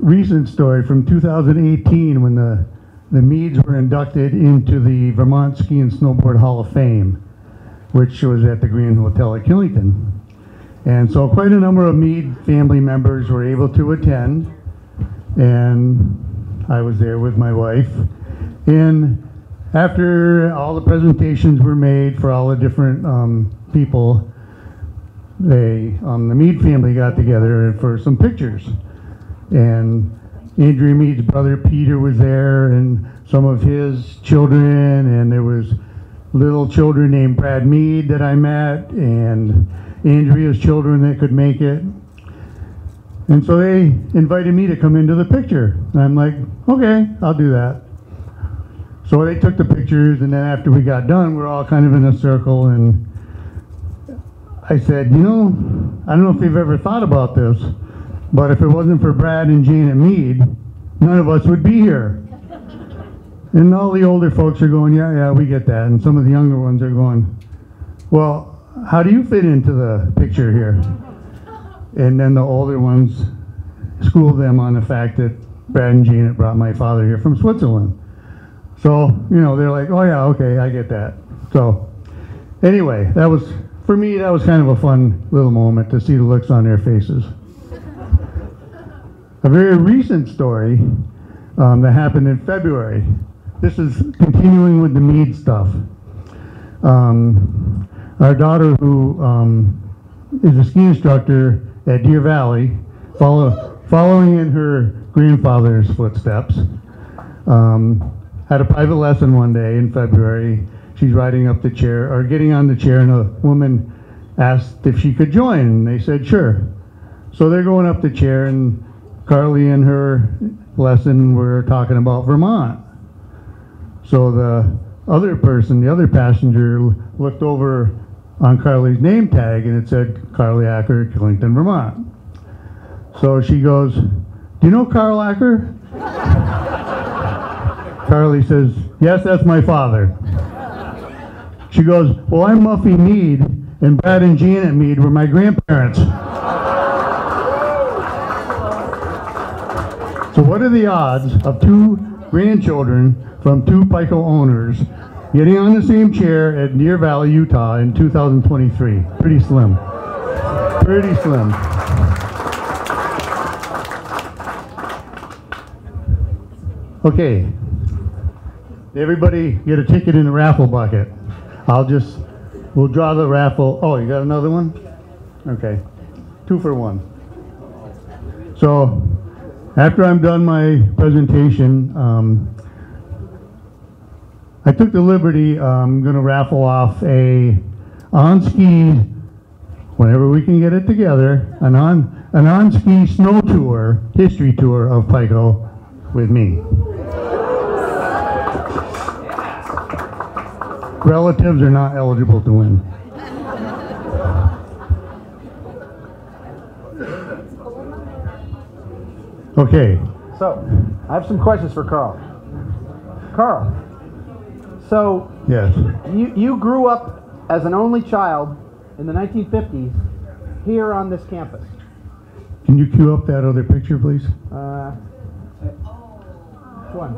recent story from 2018 when the the Meads were inducted into the Vermont Ski and Snowboard Hall of Fame, which was at the Grand Hotel at Killington. And so quite a number of Mead family members were able to attend, and I was there with my wife. And after all the presentations were made for all the different um, people, they, um, the Mead family got together for some pictures. And Andrea Mead's brother Peter was there, and some of his children, and there was little children named Brad Mead that I met, and Andrea's children that could make it. And so they invited me to come into the picture. And I'm like, okay, I'll do that. So they took the pictures, and then after we got done, we're all kind of in a circle, and I said, you know, I don't know if you've ever thought about this, but if it wasn't for Brad and Janet Mead, none of us would be here. And all the older folks are going, yeah, yeah, we get that. And some of the younger ones are going, well, how do you fit into the picture here? And then the older ones schooled them on the fact that Brad and Janet brought my father here from Switzerland. So, you know, they're like, oh yeah, okay, I get that. So, anyway, that was, for me, that was kind of a fun little moment to see the looks on their faces. A very recent story um, that happened in February. This is continuing with the Mead stuff. Um, our daughter, who um, is a ski instructor at Deer Valley, follow, following in her grandfather's footsteps, um, had a private lesson one day in February. She's riding up the chair, or getting on the chair, and a woman asked if she could join. And they said, sure. So they're going up the chair, and Carly and her lesson were talking about Vermont. So the other person, the other passenger, looked over on Carly's name tag, and it said Carly Acker, Killington, Vermont. So she goes, Do you know Karl Acker? Carly says, Yes, that's my father. She goes, Well, I'm Muffy Mead, and Brad and Janet Mead were my grandparents. So, what are the odds of two grandchildren from two Pico owners getting on the same chair at Deer Valley, Utah in 2023? Pretty slim. Pretty slim. Okay. Everybody get a ticket in the raffle bucket. I'll just, we'll draw the raffle. Oh, you got another one? Okay. Two for one. So, after I'm done my presentation, um, I took the liberty, um, I'm going to raffle off a on-ski, whenever we can get it together, an on, an on-ski snow tour, history tour of Pico with me. Relatives are not eligible to win. Okay, So, I have some questions for Karl. Karl, so yes. you, you grew up as an only child in the 1950s here on this campus. Can you cue up that other picture, please? Uh, which one?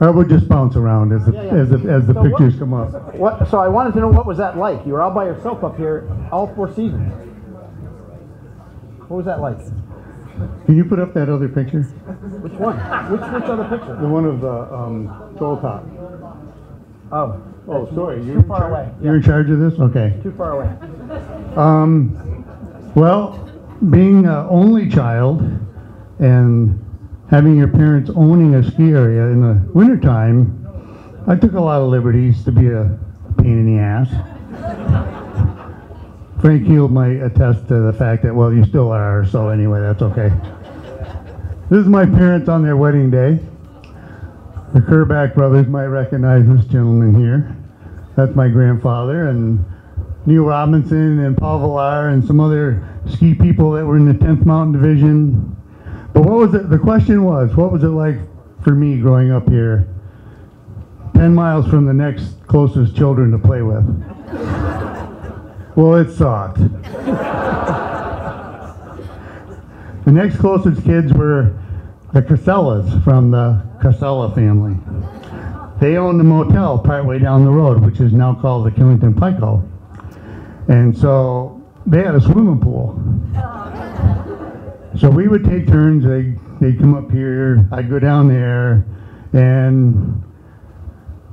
Or we'll just bounce around as the, Yeah, yeah. as the, as the So what- pictures come up. What, so I wanted to know what was that like? You were all by yourself up here all four seasons. What was that like? Can you put up that other picture? Which one? Which which other picture? The one of the um, troll top. Oh, Oh, sorry. too You're in far charge- away. You're in charge of this? Okay. too far away. Um, well, being an only child and having your parents owning a ski area in the wintertime, I took a lot of liberties to be a pain in the ass. Frank Heald might attest to the fact that, well, you still are, so anyway, that's okay. This is my parents on their wedding day. The Kerback brothers might recognize this gentleman here. That's my grandfather, and Neil Robinson and Paul Villar and some other ski people that were in the 10th Mountain Division. But what was it? The question was, what was it like for me growing up here, 10 miles from the next closest children to play with? Well, it sucked. the next closest kids were the Casellas from the Casella family. They owned a motel partway down the road, which is now called the Killington Pico. And so they had a swimming pool. So we would take turns. They they'd come up here. I'd go down there, and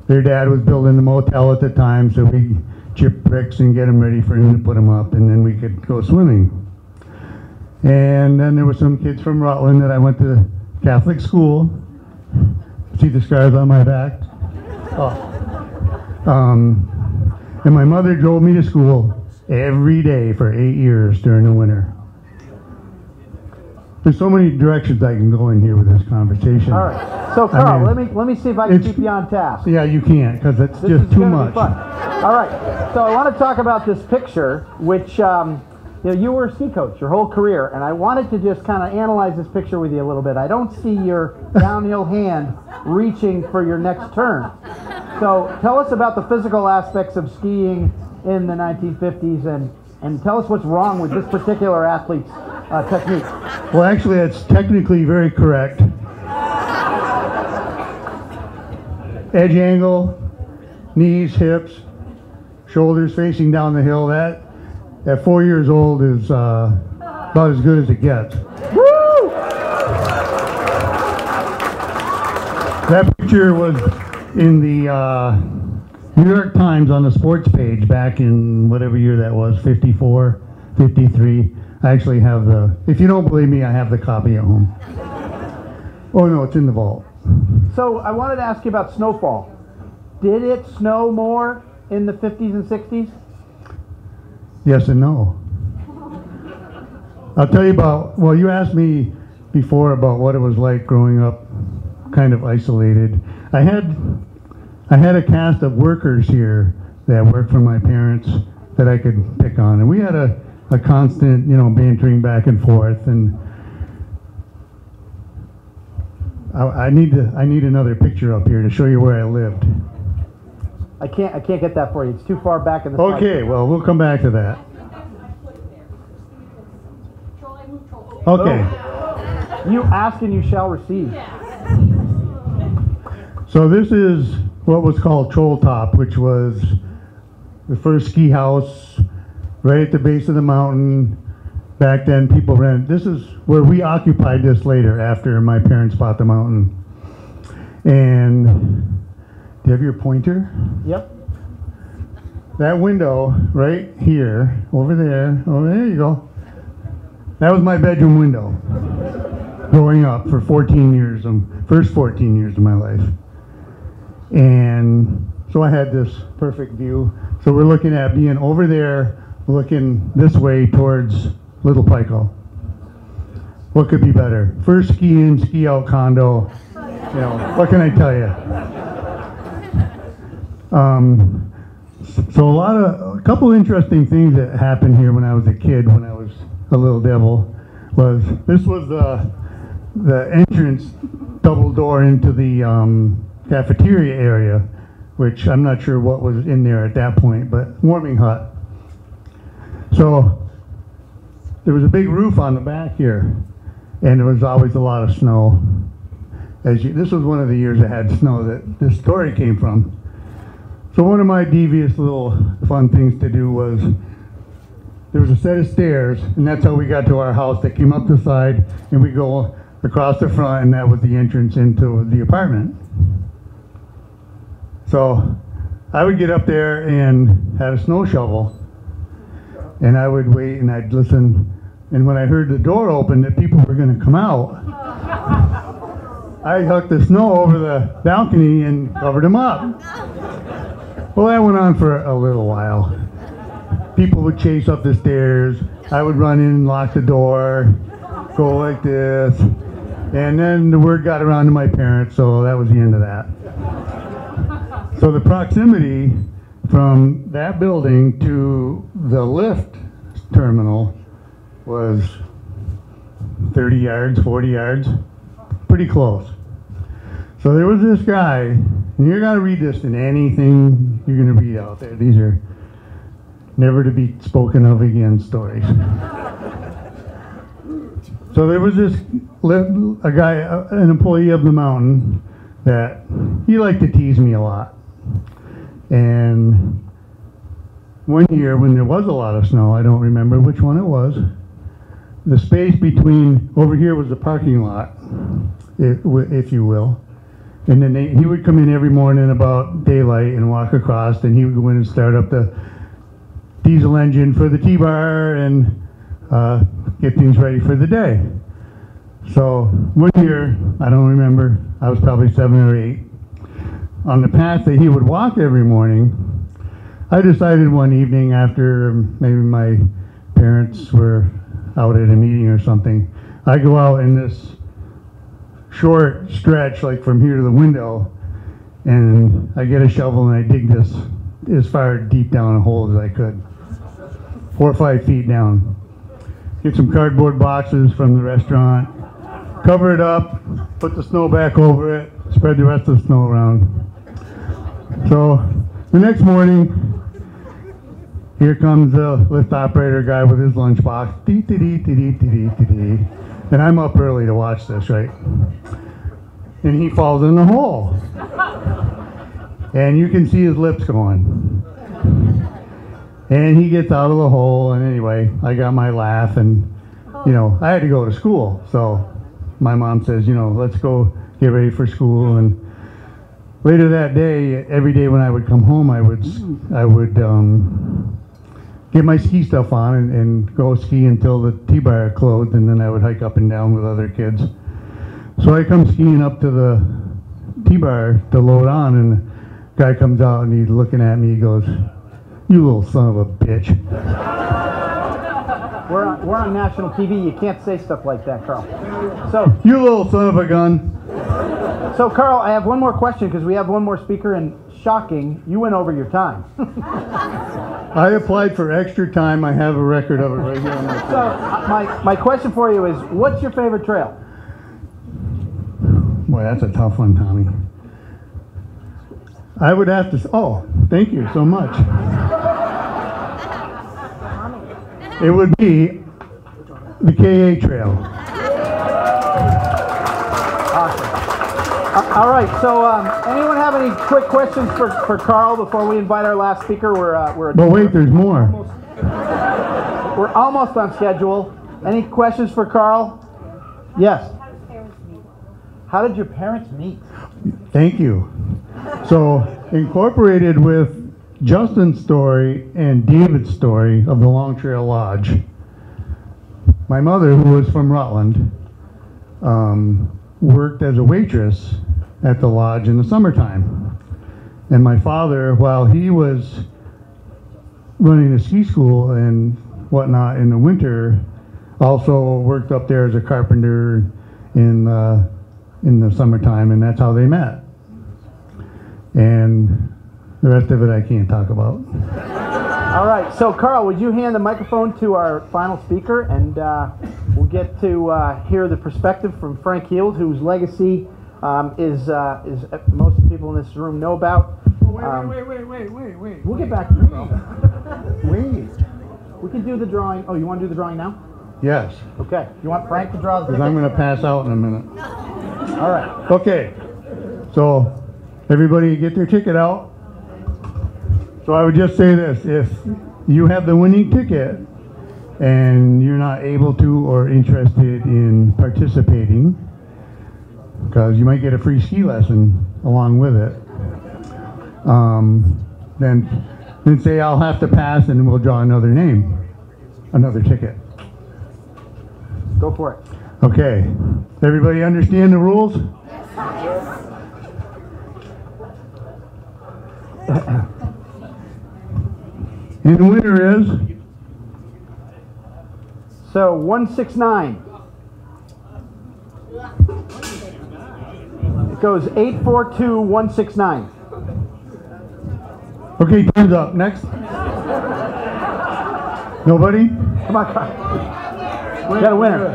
their dad was building the motel at the time, so we chip bricks and get them ready for him to put them up, and then we could go swimming. And then there were some kids from Rutland that I went to Catholic school. See the scars on my back? Oh. Um, and my mother drove me to school every day for eight years during the winter. There's so many directions I can go in here with this conversation. All right. So I Karl, mean, let me let me see if I can keep you on task. Yeah, you can't because it's This just too much. All right. So I want to talk about this picture, which um, you know you were a ski coach your whole career, and I wanted to just kind of analyze this picture with you a little bit. I don't see your downhill hand reaching for your next turn. So tell us about the physical aspects of skiing in the 1950s, and and tell us what's wrong with this particular athlete's uh, technique. Well, actually, that's technically very correct. Edge angle, knees, hips, shoulders facing down the hill. That at four years old is uh, about as good as it gets. That picture was in the uh, New York Times on the sports page back in whatever year that was, 54, 53. I actually have the, if you don't believe me, I have the copy at home. Oh no, it's in the vault. So I wanted to ask you about snowfall. Did it snow more in the 50s and 60s? Yes and no. I'll tell you about, well, you asked me before about what it was like growing up kind of isolated. I had, I had a cast of workers here that worked for my parents that I could pick on. And we had a, a constant, you know, bantering back and forth. And I, I need to, I need another picture up here to show you where I lived. I can't, I can't get that for you. It's too far back in the Okay, well, we'll come back to that. Trolley move. Okay. Oh. You ask and you shall receive. So this is what was called Troll Top, which was the first ski house right at the base of the mountain. Back then, people rent. This is where we occupied this later after my parents bought the mountain. And do you have your pointer? Yep. That window right here, over there, oh, there you go. That was my bedroom window growing up for 14 years, um, first 14 years of my life. And so I had this perfect view. So we're looking at being over there, looking this way towards Little Pico. What could be better? First ski in, ski out condo. You know, what can I tell you? Um, so a lot of, a couple interesting things that happened here when I was a kid, when I was a little devil, was this was the the entrance double door into the um, cafeteria area, which I'm not sure what was in there at that point, but warming hut. So there was a big roof on the back here, and there was always a lot of snow. As you, this was one of the years that had snow that this story came from. So one of my devious little fun things to do was there was a set of stairs, and that's how we got to our house. That came up the side, and we go across the front, and that was the entrance into the apartment. So I would get up there and had a snow shovel, and I would wait and I'd listen. And when I heard the door open that people were going to come out, I hooked the snow over the balcony and covered them up. Oh, Well, that went on for a little while. People would chase up the stairs. I would run in, lock the door, go like this. And then the word got around to my parents, so that was the end of that. So the proximity from that building to the lift terminal was 30 yards, 40 yards, pretty close. So there was this guy, and you're to read this in anything you're going to read out there. These are never to be spoken of again stories. so there was this a guy, uh, an employee of the mountain, that he liked to tease me a lot. And one year when there was a lot of snow, I don't remember which one it was, the space between, over here was the parking lot, if, if you will. And then they, he would come in every morning about daylight and walk across, and he would go in and start up the diesel engine for the T-bar and uh, get things ready for the day. So one year, I don't remember, I was probably seven or eight, on the path that he would walk every morning, I decided one evening after maybe my parents were out at a meeting or something, I go out in this short stretch, like from here to the window, and I get a shovel and I dig this as far deep down a hole as I could, four or five feet down. Get some cardboard boxes from the restaurant, cover it up, put the snow back over it, spread the rest of the snow around. So the next morning, here comes the lift operator guy with his lunchbox. Dee dee dee And I'm up early to watch this, right? And he falls in the hole. And you can see his lips going. And he gets out of the hole, and anyway, I got my laugh, and you know, I had to go to school. So my mom says, you know, let's go get ready for school. And later that day, every day when I would come home, I would I would um, get my ski stuff on and, and go ski until the T-bar closed, and then I would hike up and down with other kids. So I come skiing up to the T-bar to load on, and the guy comes out and he's looking at me. He goes, "You little son of a bitch." We're on, we're on national TV. You can't say stuff like that, Karl. So, You little son of a gun. So Karl, I have one more question because we have one more speaker, and shocking, you went over your time. I applied for extra time. I have a record of it right here. on my So, uh, my, my question for you is, what's your favorite trail? Boy, that's a tough one, Tommy. I would have to. s- Oh, thank you so much. It would be the KA Trail. All right. So, um, anyone have any quick questions for, for Karl before we invite our last speaker? We're uh, we're But wait, there's more. we're almost on schedule. Any questions for Karl? Yes. How did your parents meet? Thank you. So, incorporated with Justin's story and David's story of the Long Trail Lodge, my mother, who was from Rutland, um, worked as a waitress at the lodge in the summertime. And my father, while he was running a ski school and whatnot in the winter, also worked up there as a carpenter in uh, in the summertime, and that's how they met. And the rest of it I can't talk about. All right. So, Karl, would you hand the microphone to our final speaker, and uh, we'll get to uh, hear the perspective from Frank Heald, whose legacy um, is is uh, most people in this room know about. Wait, Um, wait, wait, wait, wait, wait. We'll get back to you, Wait. We can do the drawing. Oh, you want to do the drawing now? Yes, Okay. You want Frank to draw the because I'm going to pass out in a minute. All right. Okay, so everybody get their ticket out. So I would just say this, if you have the winning ticket and you're not able to or interested in participating, because you might get a free ski lesson along with it, um, then, then say I'll have to pass and we'll draw another name, another ticket. Go for it. Okay, everybody understand the rules? And the winner is, So, 169. It goes 842169. okay, time's up, next. Nobody? Come on, Karl. We got a winner.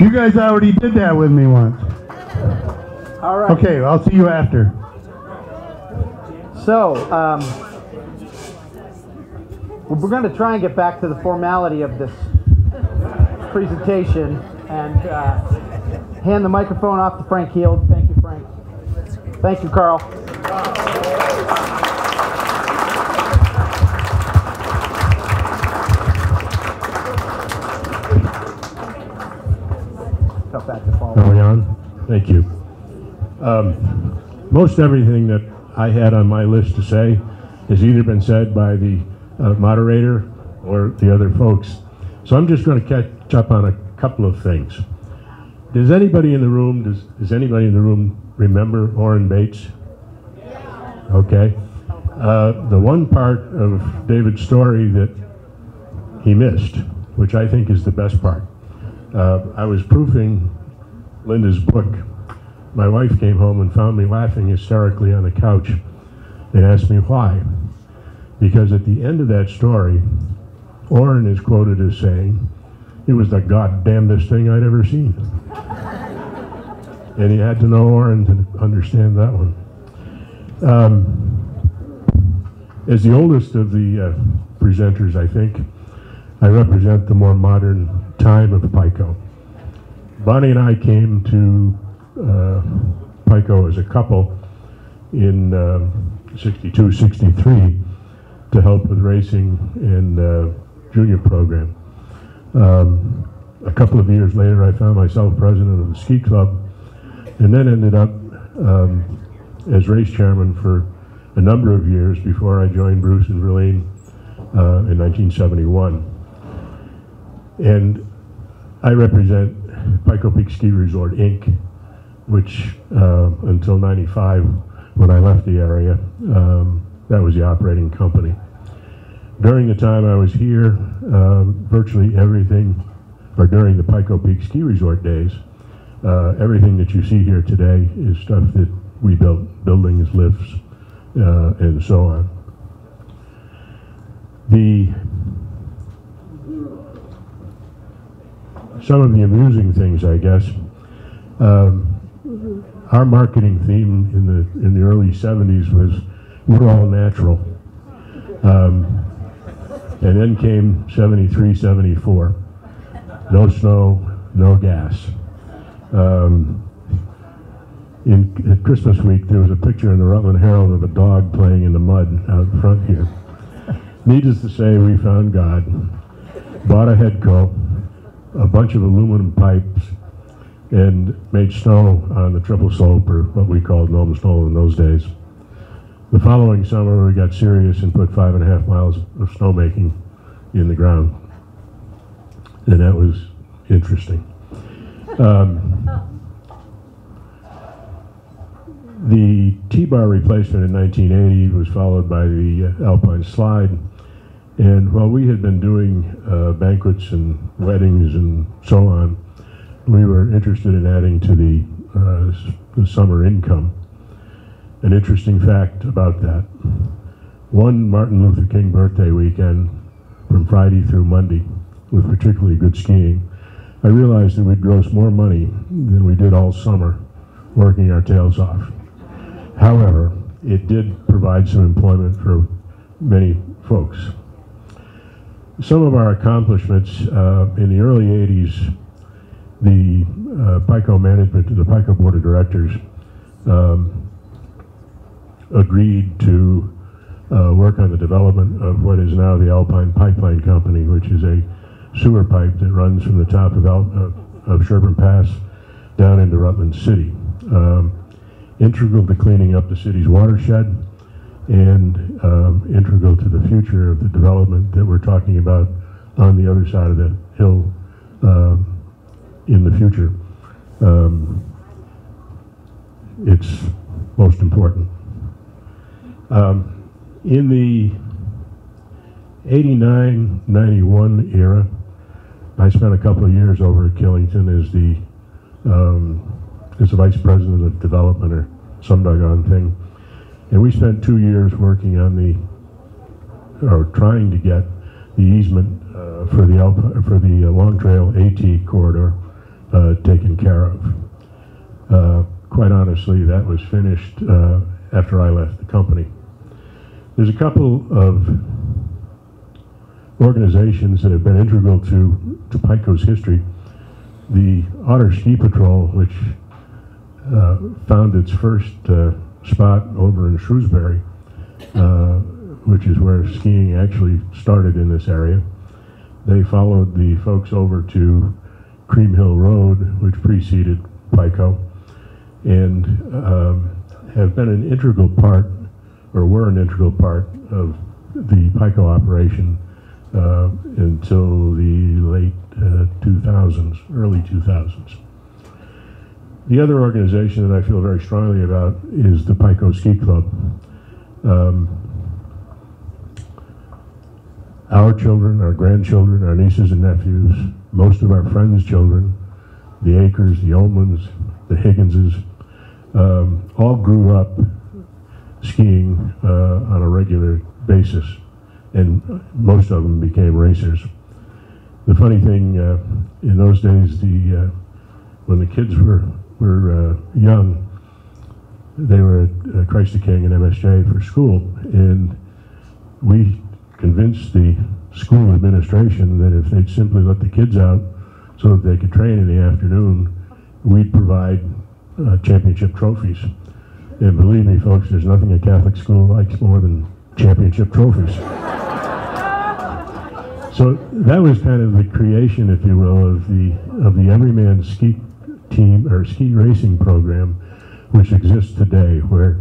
You guys already did that with me once. All right. Okay, I'll see you after. So, um, we're going to try and get back to the formality of this presentation and uh, hand the microphone off to Frank Heald. Thank you, Frank. Thank you, Karl. We on? Thank you. Um, most everything that I had on my list to say has either been said by the uh, moderator or the other folks. So I'm just going to catch up on a couple of things. Does anybody in the room, does, does anybody in the room remember Orrin Bates? Okay. Uh, the one part of David's story that he missed, which I think is the best part. Uh, I was proofing Linda's book. My wife came home and found me laughing hysterically on the couch and asked me why. Because at the end of that story, Orrin is quoted as saying, it was the goddamnedest thing I'd ever seen. and you had to know Orrin to understand that one. Um, as the oldest of the uh, presenters, I think, I represent the more modern time of PICO. Bonnie and I came to uh, PICO as a couple in uh, 62, 63 to help with racing and uh, junior program. Um, a couple of years later, I found myself president of the ski club, and then ended up um, as race chairman for a number of years before I joined Bruce and Verlaine uh, in 1971. And I represent Pico Peak Ski Resort, Inc., which uh, until 95, when I left the area, um, that was the operating company. During the time I was here, um, virtually everything, or during the Pico Peak Ski Resort days, uh, everything that you see here today is stuff that we built, buildings, lifts, uh, and so on. The some of the amusing things, I guess. Um, our marketing theme in the in the early '70s was "We're all natural," um, and then came '73, '74. No snow, no gas. Um, in at Christmas week, there was a picture in the Rutland Herald of a dog playing in the mud out front here. Needless to say, we found God, bought a head coat, a bunch of aluminum pipes, and made snow on the triple slope, or what we called Nome Snow in those days. The following summer, we got serious and put five and a half miles of snowmaking in the ground. And that was interesting. Um, the T-bar replacement in 1980 was followed by the Alpine Slide. And while we had been doing uh, banquets and weddings and so on, we were interested in adding to the, uh, the summer income. An interesting fact about that. One Martin Luther King birthday weekend from Friday through Monday with particularly good skiing, I realized that we'd gross more money than we did all summer working our tails off. However, it did provide some employment for many folks. Some of our accomplishments uh, in the early 80s, the uh, PICO management, the PICO board of directors um, agreed to uh, work on the development of what is now the Alpine Pipeline Company, which is a sewer pipe that runs from the top of, Al of Sherburne Pass down into Rutland City. Um, integral to cleaning up the city's watershed and um, integral to the future of the development that we're talking about on the other side of the hill um, in the future. Um, it's most important. Um, in the 89, 91 era, I spent a couple of years over at Killington as the um, as the vice president of development or some doggone thing. And we spent two years working on the, or trying to get the easement uh, for the Alp for the uh, Long Trail AT corridor uh, taken care of. Uh, quite honestly, that was finished uh, after I left the company. There's a couple of organizations that have been integral to, to PICO's history. The Otter Ski Patrol, which uh, found its first uh, spot over in Shrewsbury, uh, which is where skiing actually started in this area. They followed the folks over to Cream Hill Road, which preceded Pico, and um, have been an integral part, or were an integral part of the Pico operation uh, until the late uh, 2000s, early 2000s. The other organization that I feel very strongly about is the Pico Ski Club. Um, our children, our grandchildren, our nieces and nephews, most of our friends' children, the Ackers, the Ullmans, the Higginses, um, all grew up skiing uh, on a regular basis, and most of them became racers. The funny thing, uh, in those days, the uh, when the kids were were uh, young, they were at uh, Christ the King and MSJ for school, and we convinced the school administration that if they'd simply let the kids out so that they could train in the afternoon, we'd provide uh, championship trophies. And believe me, folks, there's nothing a Catholic school likes more than championship trophies. So that was kind of the creation, if you will, of the of the Everyman Ski Team or ski racing program, which exists today, where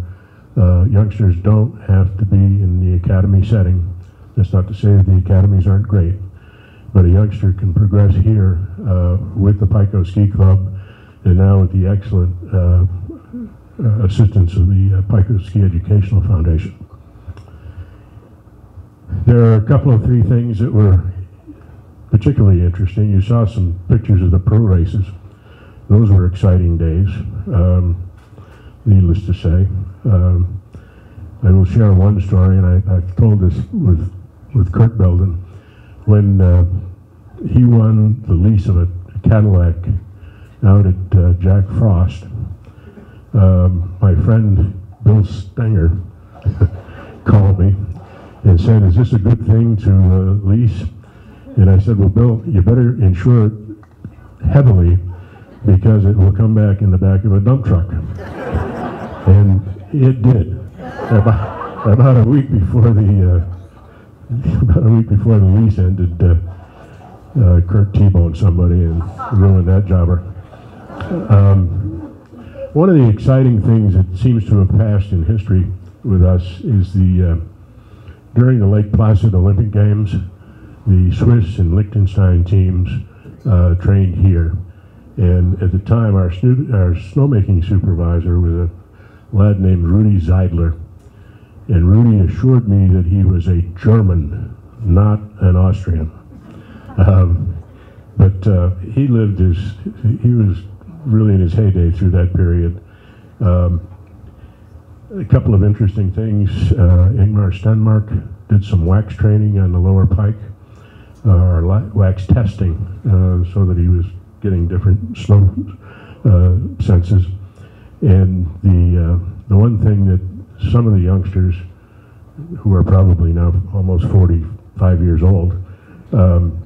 uh, youngsters don't have to be in the academy setting. That's not to say that the academies aren't great, but a youngster can progress here uh, with the Pico Ski Club, and now with the excellent uh, uh, assistance of the uh, Pico Ski Educational Foundation. There are a couple of three things that were particularly interesting. You saw some pictures of the pro races. Those were exciting days, um, needless to say. Um, I will share one story, and I, told this with, with Kurt Belden. When uh, he won the lease of a Cadillac out at uh, Jack Frost, um, my friend Bill Stenger called me and said, is this a good thing to uh, lease? And I said, well, Bill, you better insure it heavily because it will come back in the back of a dump truck. and it did. About, about a week before the uh, about a week before the lease ended, uh, uh, Kurt T-boned somebody and ruined that jobber. Um, one of the exciting things that seems to have passed in history with us is the uh, during the Lake Placid Olympic Games, the Swiss and Liechtenstein teams uh, trained here. And at the time, our, stu- our snowmaking supervisor was a lad named Rudy Zeidler. And Rudy assured me that he was a German, not an Austrian. Um, but uh, he lived his, he was really in his heyday through that period. Um, a couple of interesting things. Uh, Ingemar Stenmark did some wax training on the lower pike, uh, or wax testing, uh, so that he was getting different snow uh, senses. And the, uh, the one thing that some of the youngsters, who are probably now almost 45 years old, um,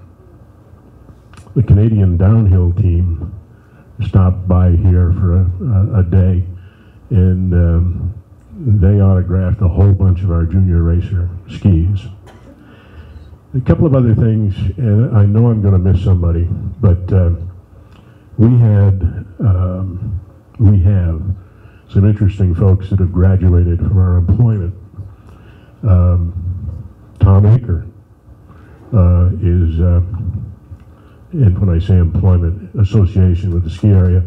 the Canadian downhill team stopped by here for a, a, day, and um, they autographed a whole bunch of our junior racer skis. A couple of other things, and I know I'm going to miss somebody, but uh, we had, um, we have some interesting folks that have graduated from our employment. Um, Tom Aker uh, is, uh, and when I say employment, association with the ski area.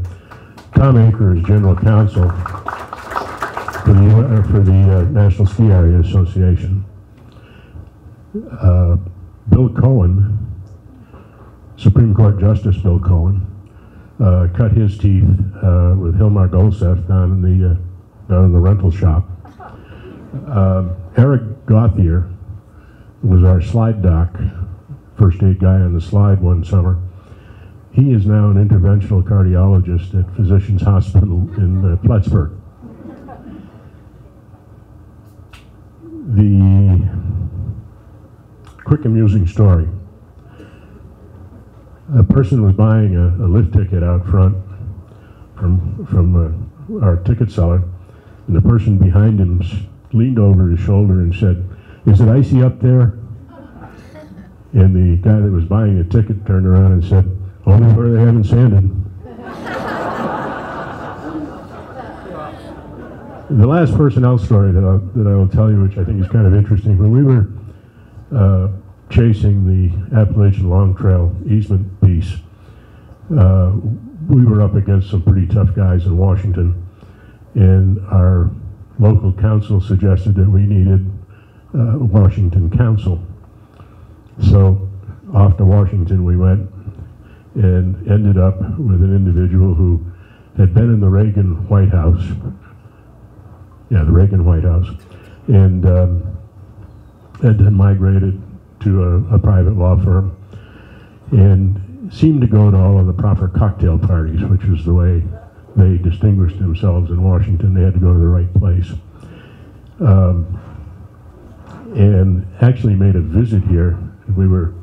Tom Aker is general counsel for the, uh, for the uh, National Ski Area Association. Uh, Bill Cohen, Supreme Court Justice Bill Cohen, uh, cut his teeth uh, with Hilmar Golseth down in the uh, down in the rental shop. Eric Gauthier was our slide doc, first aid guy on the slide one summer. He is now an interventional cardiologist at Physicians Hospital in uh, Plattsburgh. The quick amusing story. A person was buying a, a lift ticket out front from, from uh, our ticket seller, and the person behind him leaned over his shoulder and said, is it icy up there? And the guy that was buying a ticket turned around and said, only where they haven't sanded. The last personnel story that, I, that I will tell you, which I think is kind of interesting, when we were uh, chasing the Appalachian Long Trail easement piece, uh, we were up against some pretty tough guys in Washington, and our local council suggested that we needed uh, Washington counsel. So off to Washington we went and ended up with an individual who had been in the Reagan White House. Yeah, the Reagan White House. And um, had then migrated to a, a private law firm and seemed to go to all of the proper cocktail parties, which was the way they distinguished themselves in Washington. They had to go to the right place. Um, and actually made a visit here. We were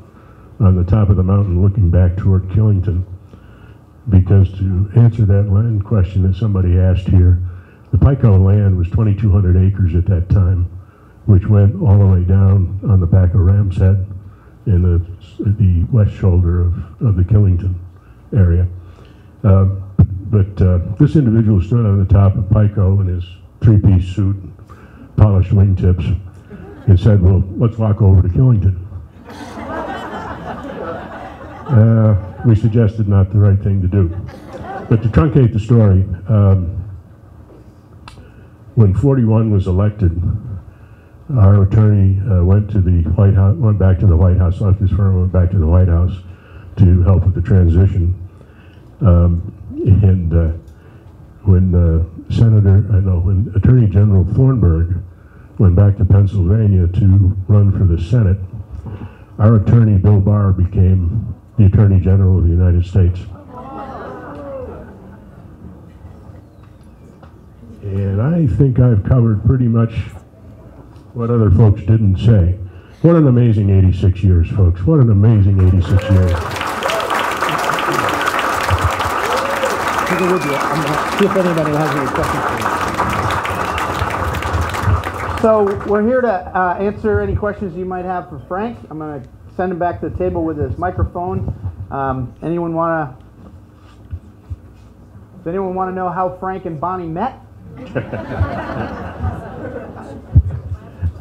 on the top of the mountain looking back toward Killington because to answer that land question that somebody asked here, the Pico land was 2,200 acres at that time, which went all the way down on the back of Ram's Head in the, the west shoulder of, of the Killington area. Uh, but uh, this individual stood on the top of Pico in his three-piece suit, polished wingtips, and said, well, let's walk over to Killington. Uh, we suggested not the right thing to do. But to truncate the story, um, when 41 was elected, our attorney uh, went to the White House, went back to the White House, left his firm, went back to the White House to help with the transition. Um, and uh, when uh, Senator, I know, when Attorney General Thornburgh went back to Pennsylvania to run for the Senate, our attorney, Bill Barr, became the Attorney General of the United States. And I think I've covered pretty much what other folks didn't say. What an amazing 86 years, folks. What an amazing 86 years. See if anybody has any questions. So we're here to uh, answer any questions you might have for Frank. I'm going to send him back to the table with his microphone. Um, anyone want to? Does anyone want to know how Frank and Bonnie met?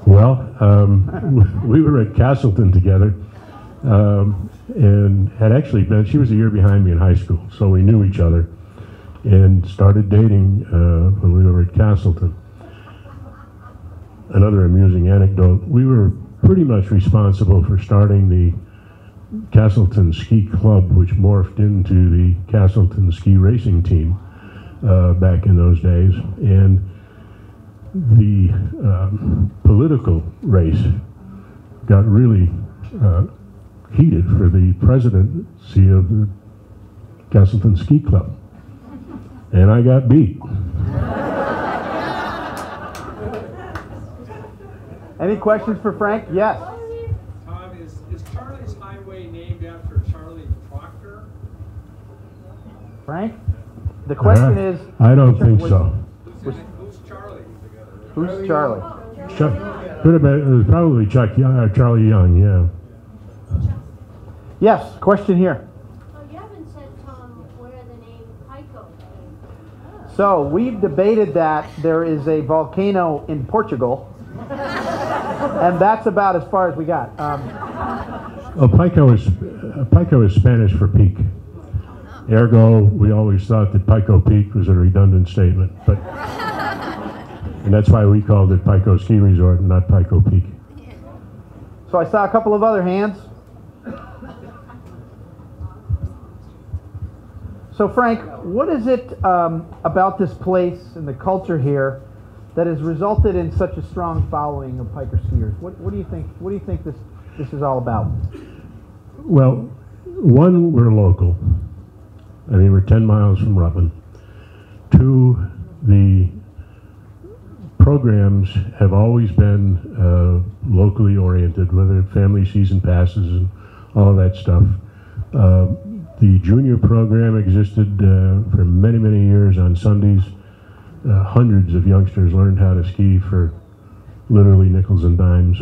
Well, um, we were at Castleton together um, and had actually been, she was a year behind me in high school, so we knew each other and started dating uh, when we were at Castleton. Another amusing anecdote, we were pretty much responsible for starting the Castleton Ski Club, which morphed into the Castleton Ski Racing Team uh, back in those days. And the um, political race got really uh, heated for the presidency of the Castleton Ski Club. And I got beat. Any questions for Frank? Yes. Tom, is, is Charlie's Highway named after Charlie Proctor? Frank? The question Uh, is. I don't think was- so. Who's, who's Charlie? Who's Charlie? Chuck, could have been, it was probably Chuck Young, or Charlie Young, yeah. Yes, question here. Oh, you haven't said, Tom, where the name Pico came So we've debated that there is a volcano in Portugal, and that's about as far as we got. Um, Oh, Pico is, uh, Pico is Spanish for peak. Ergo, we always thought that Pico Peak was a redundant statement, but, and that's why we called it Pico Ski Resort and not Pico Peak. so I saw a couple of other hands. So Frank, what is it um, about this place and the culture here that has resulted in such a strong following of piker skiers? What, what do you think? What do you think this this is all about? Well, one, we're local. I mean, we're 10 miles from Rutland. Two, the programs have always been uh, locally oriented, whether family season passes and all that stuff. Uh, the junior program existed uh, for many, many years on Sundays. Uh, hundreds of youngsters learned how to ski for literally nickels and dimes.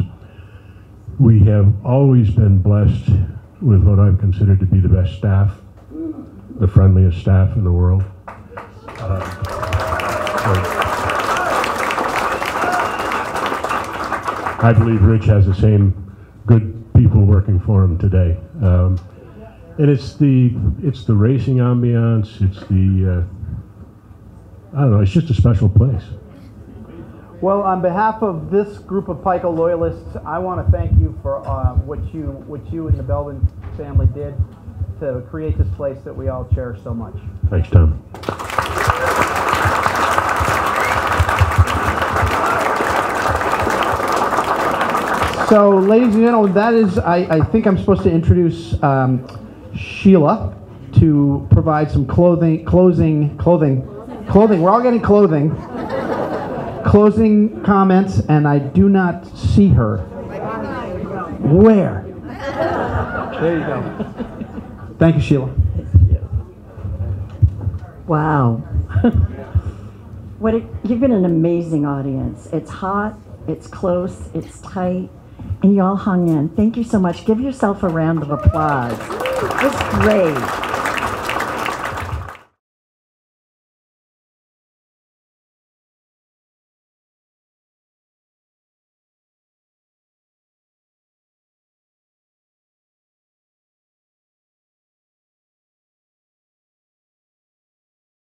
We have always been blessed with what I've considered to be the best staff, the friendliest staff in the world. Uh, so I believe Rich has the same good people working for him today. Um, and it's the it's the racing ambiance. It's the uh, I don't know. It's just a special place. Well, on behalf of this group of Pico loyalists, I want to thank you for uh, what you what you and the Belvin family did to create this place that we all cherish so much. Thanks, Tom. So, ladies and gentlemen, that is, I, I think I'm supposed to introduce um, Sheila to provide some clothing, closing, clothing, clothing. We're all getting clothing. Closing comments, and I do not see her. Where? There you go. Thank you, Sheila. Wow. what a, you've been an amazing audience. It's hot, it's close, it's tight, and you all hung in. Thank you so much. Give yourself a round of applause. It's great.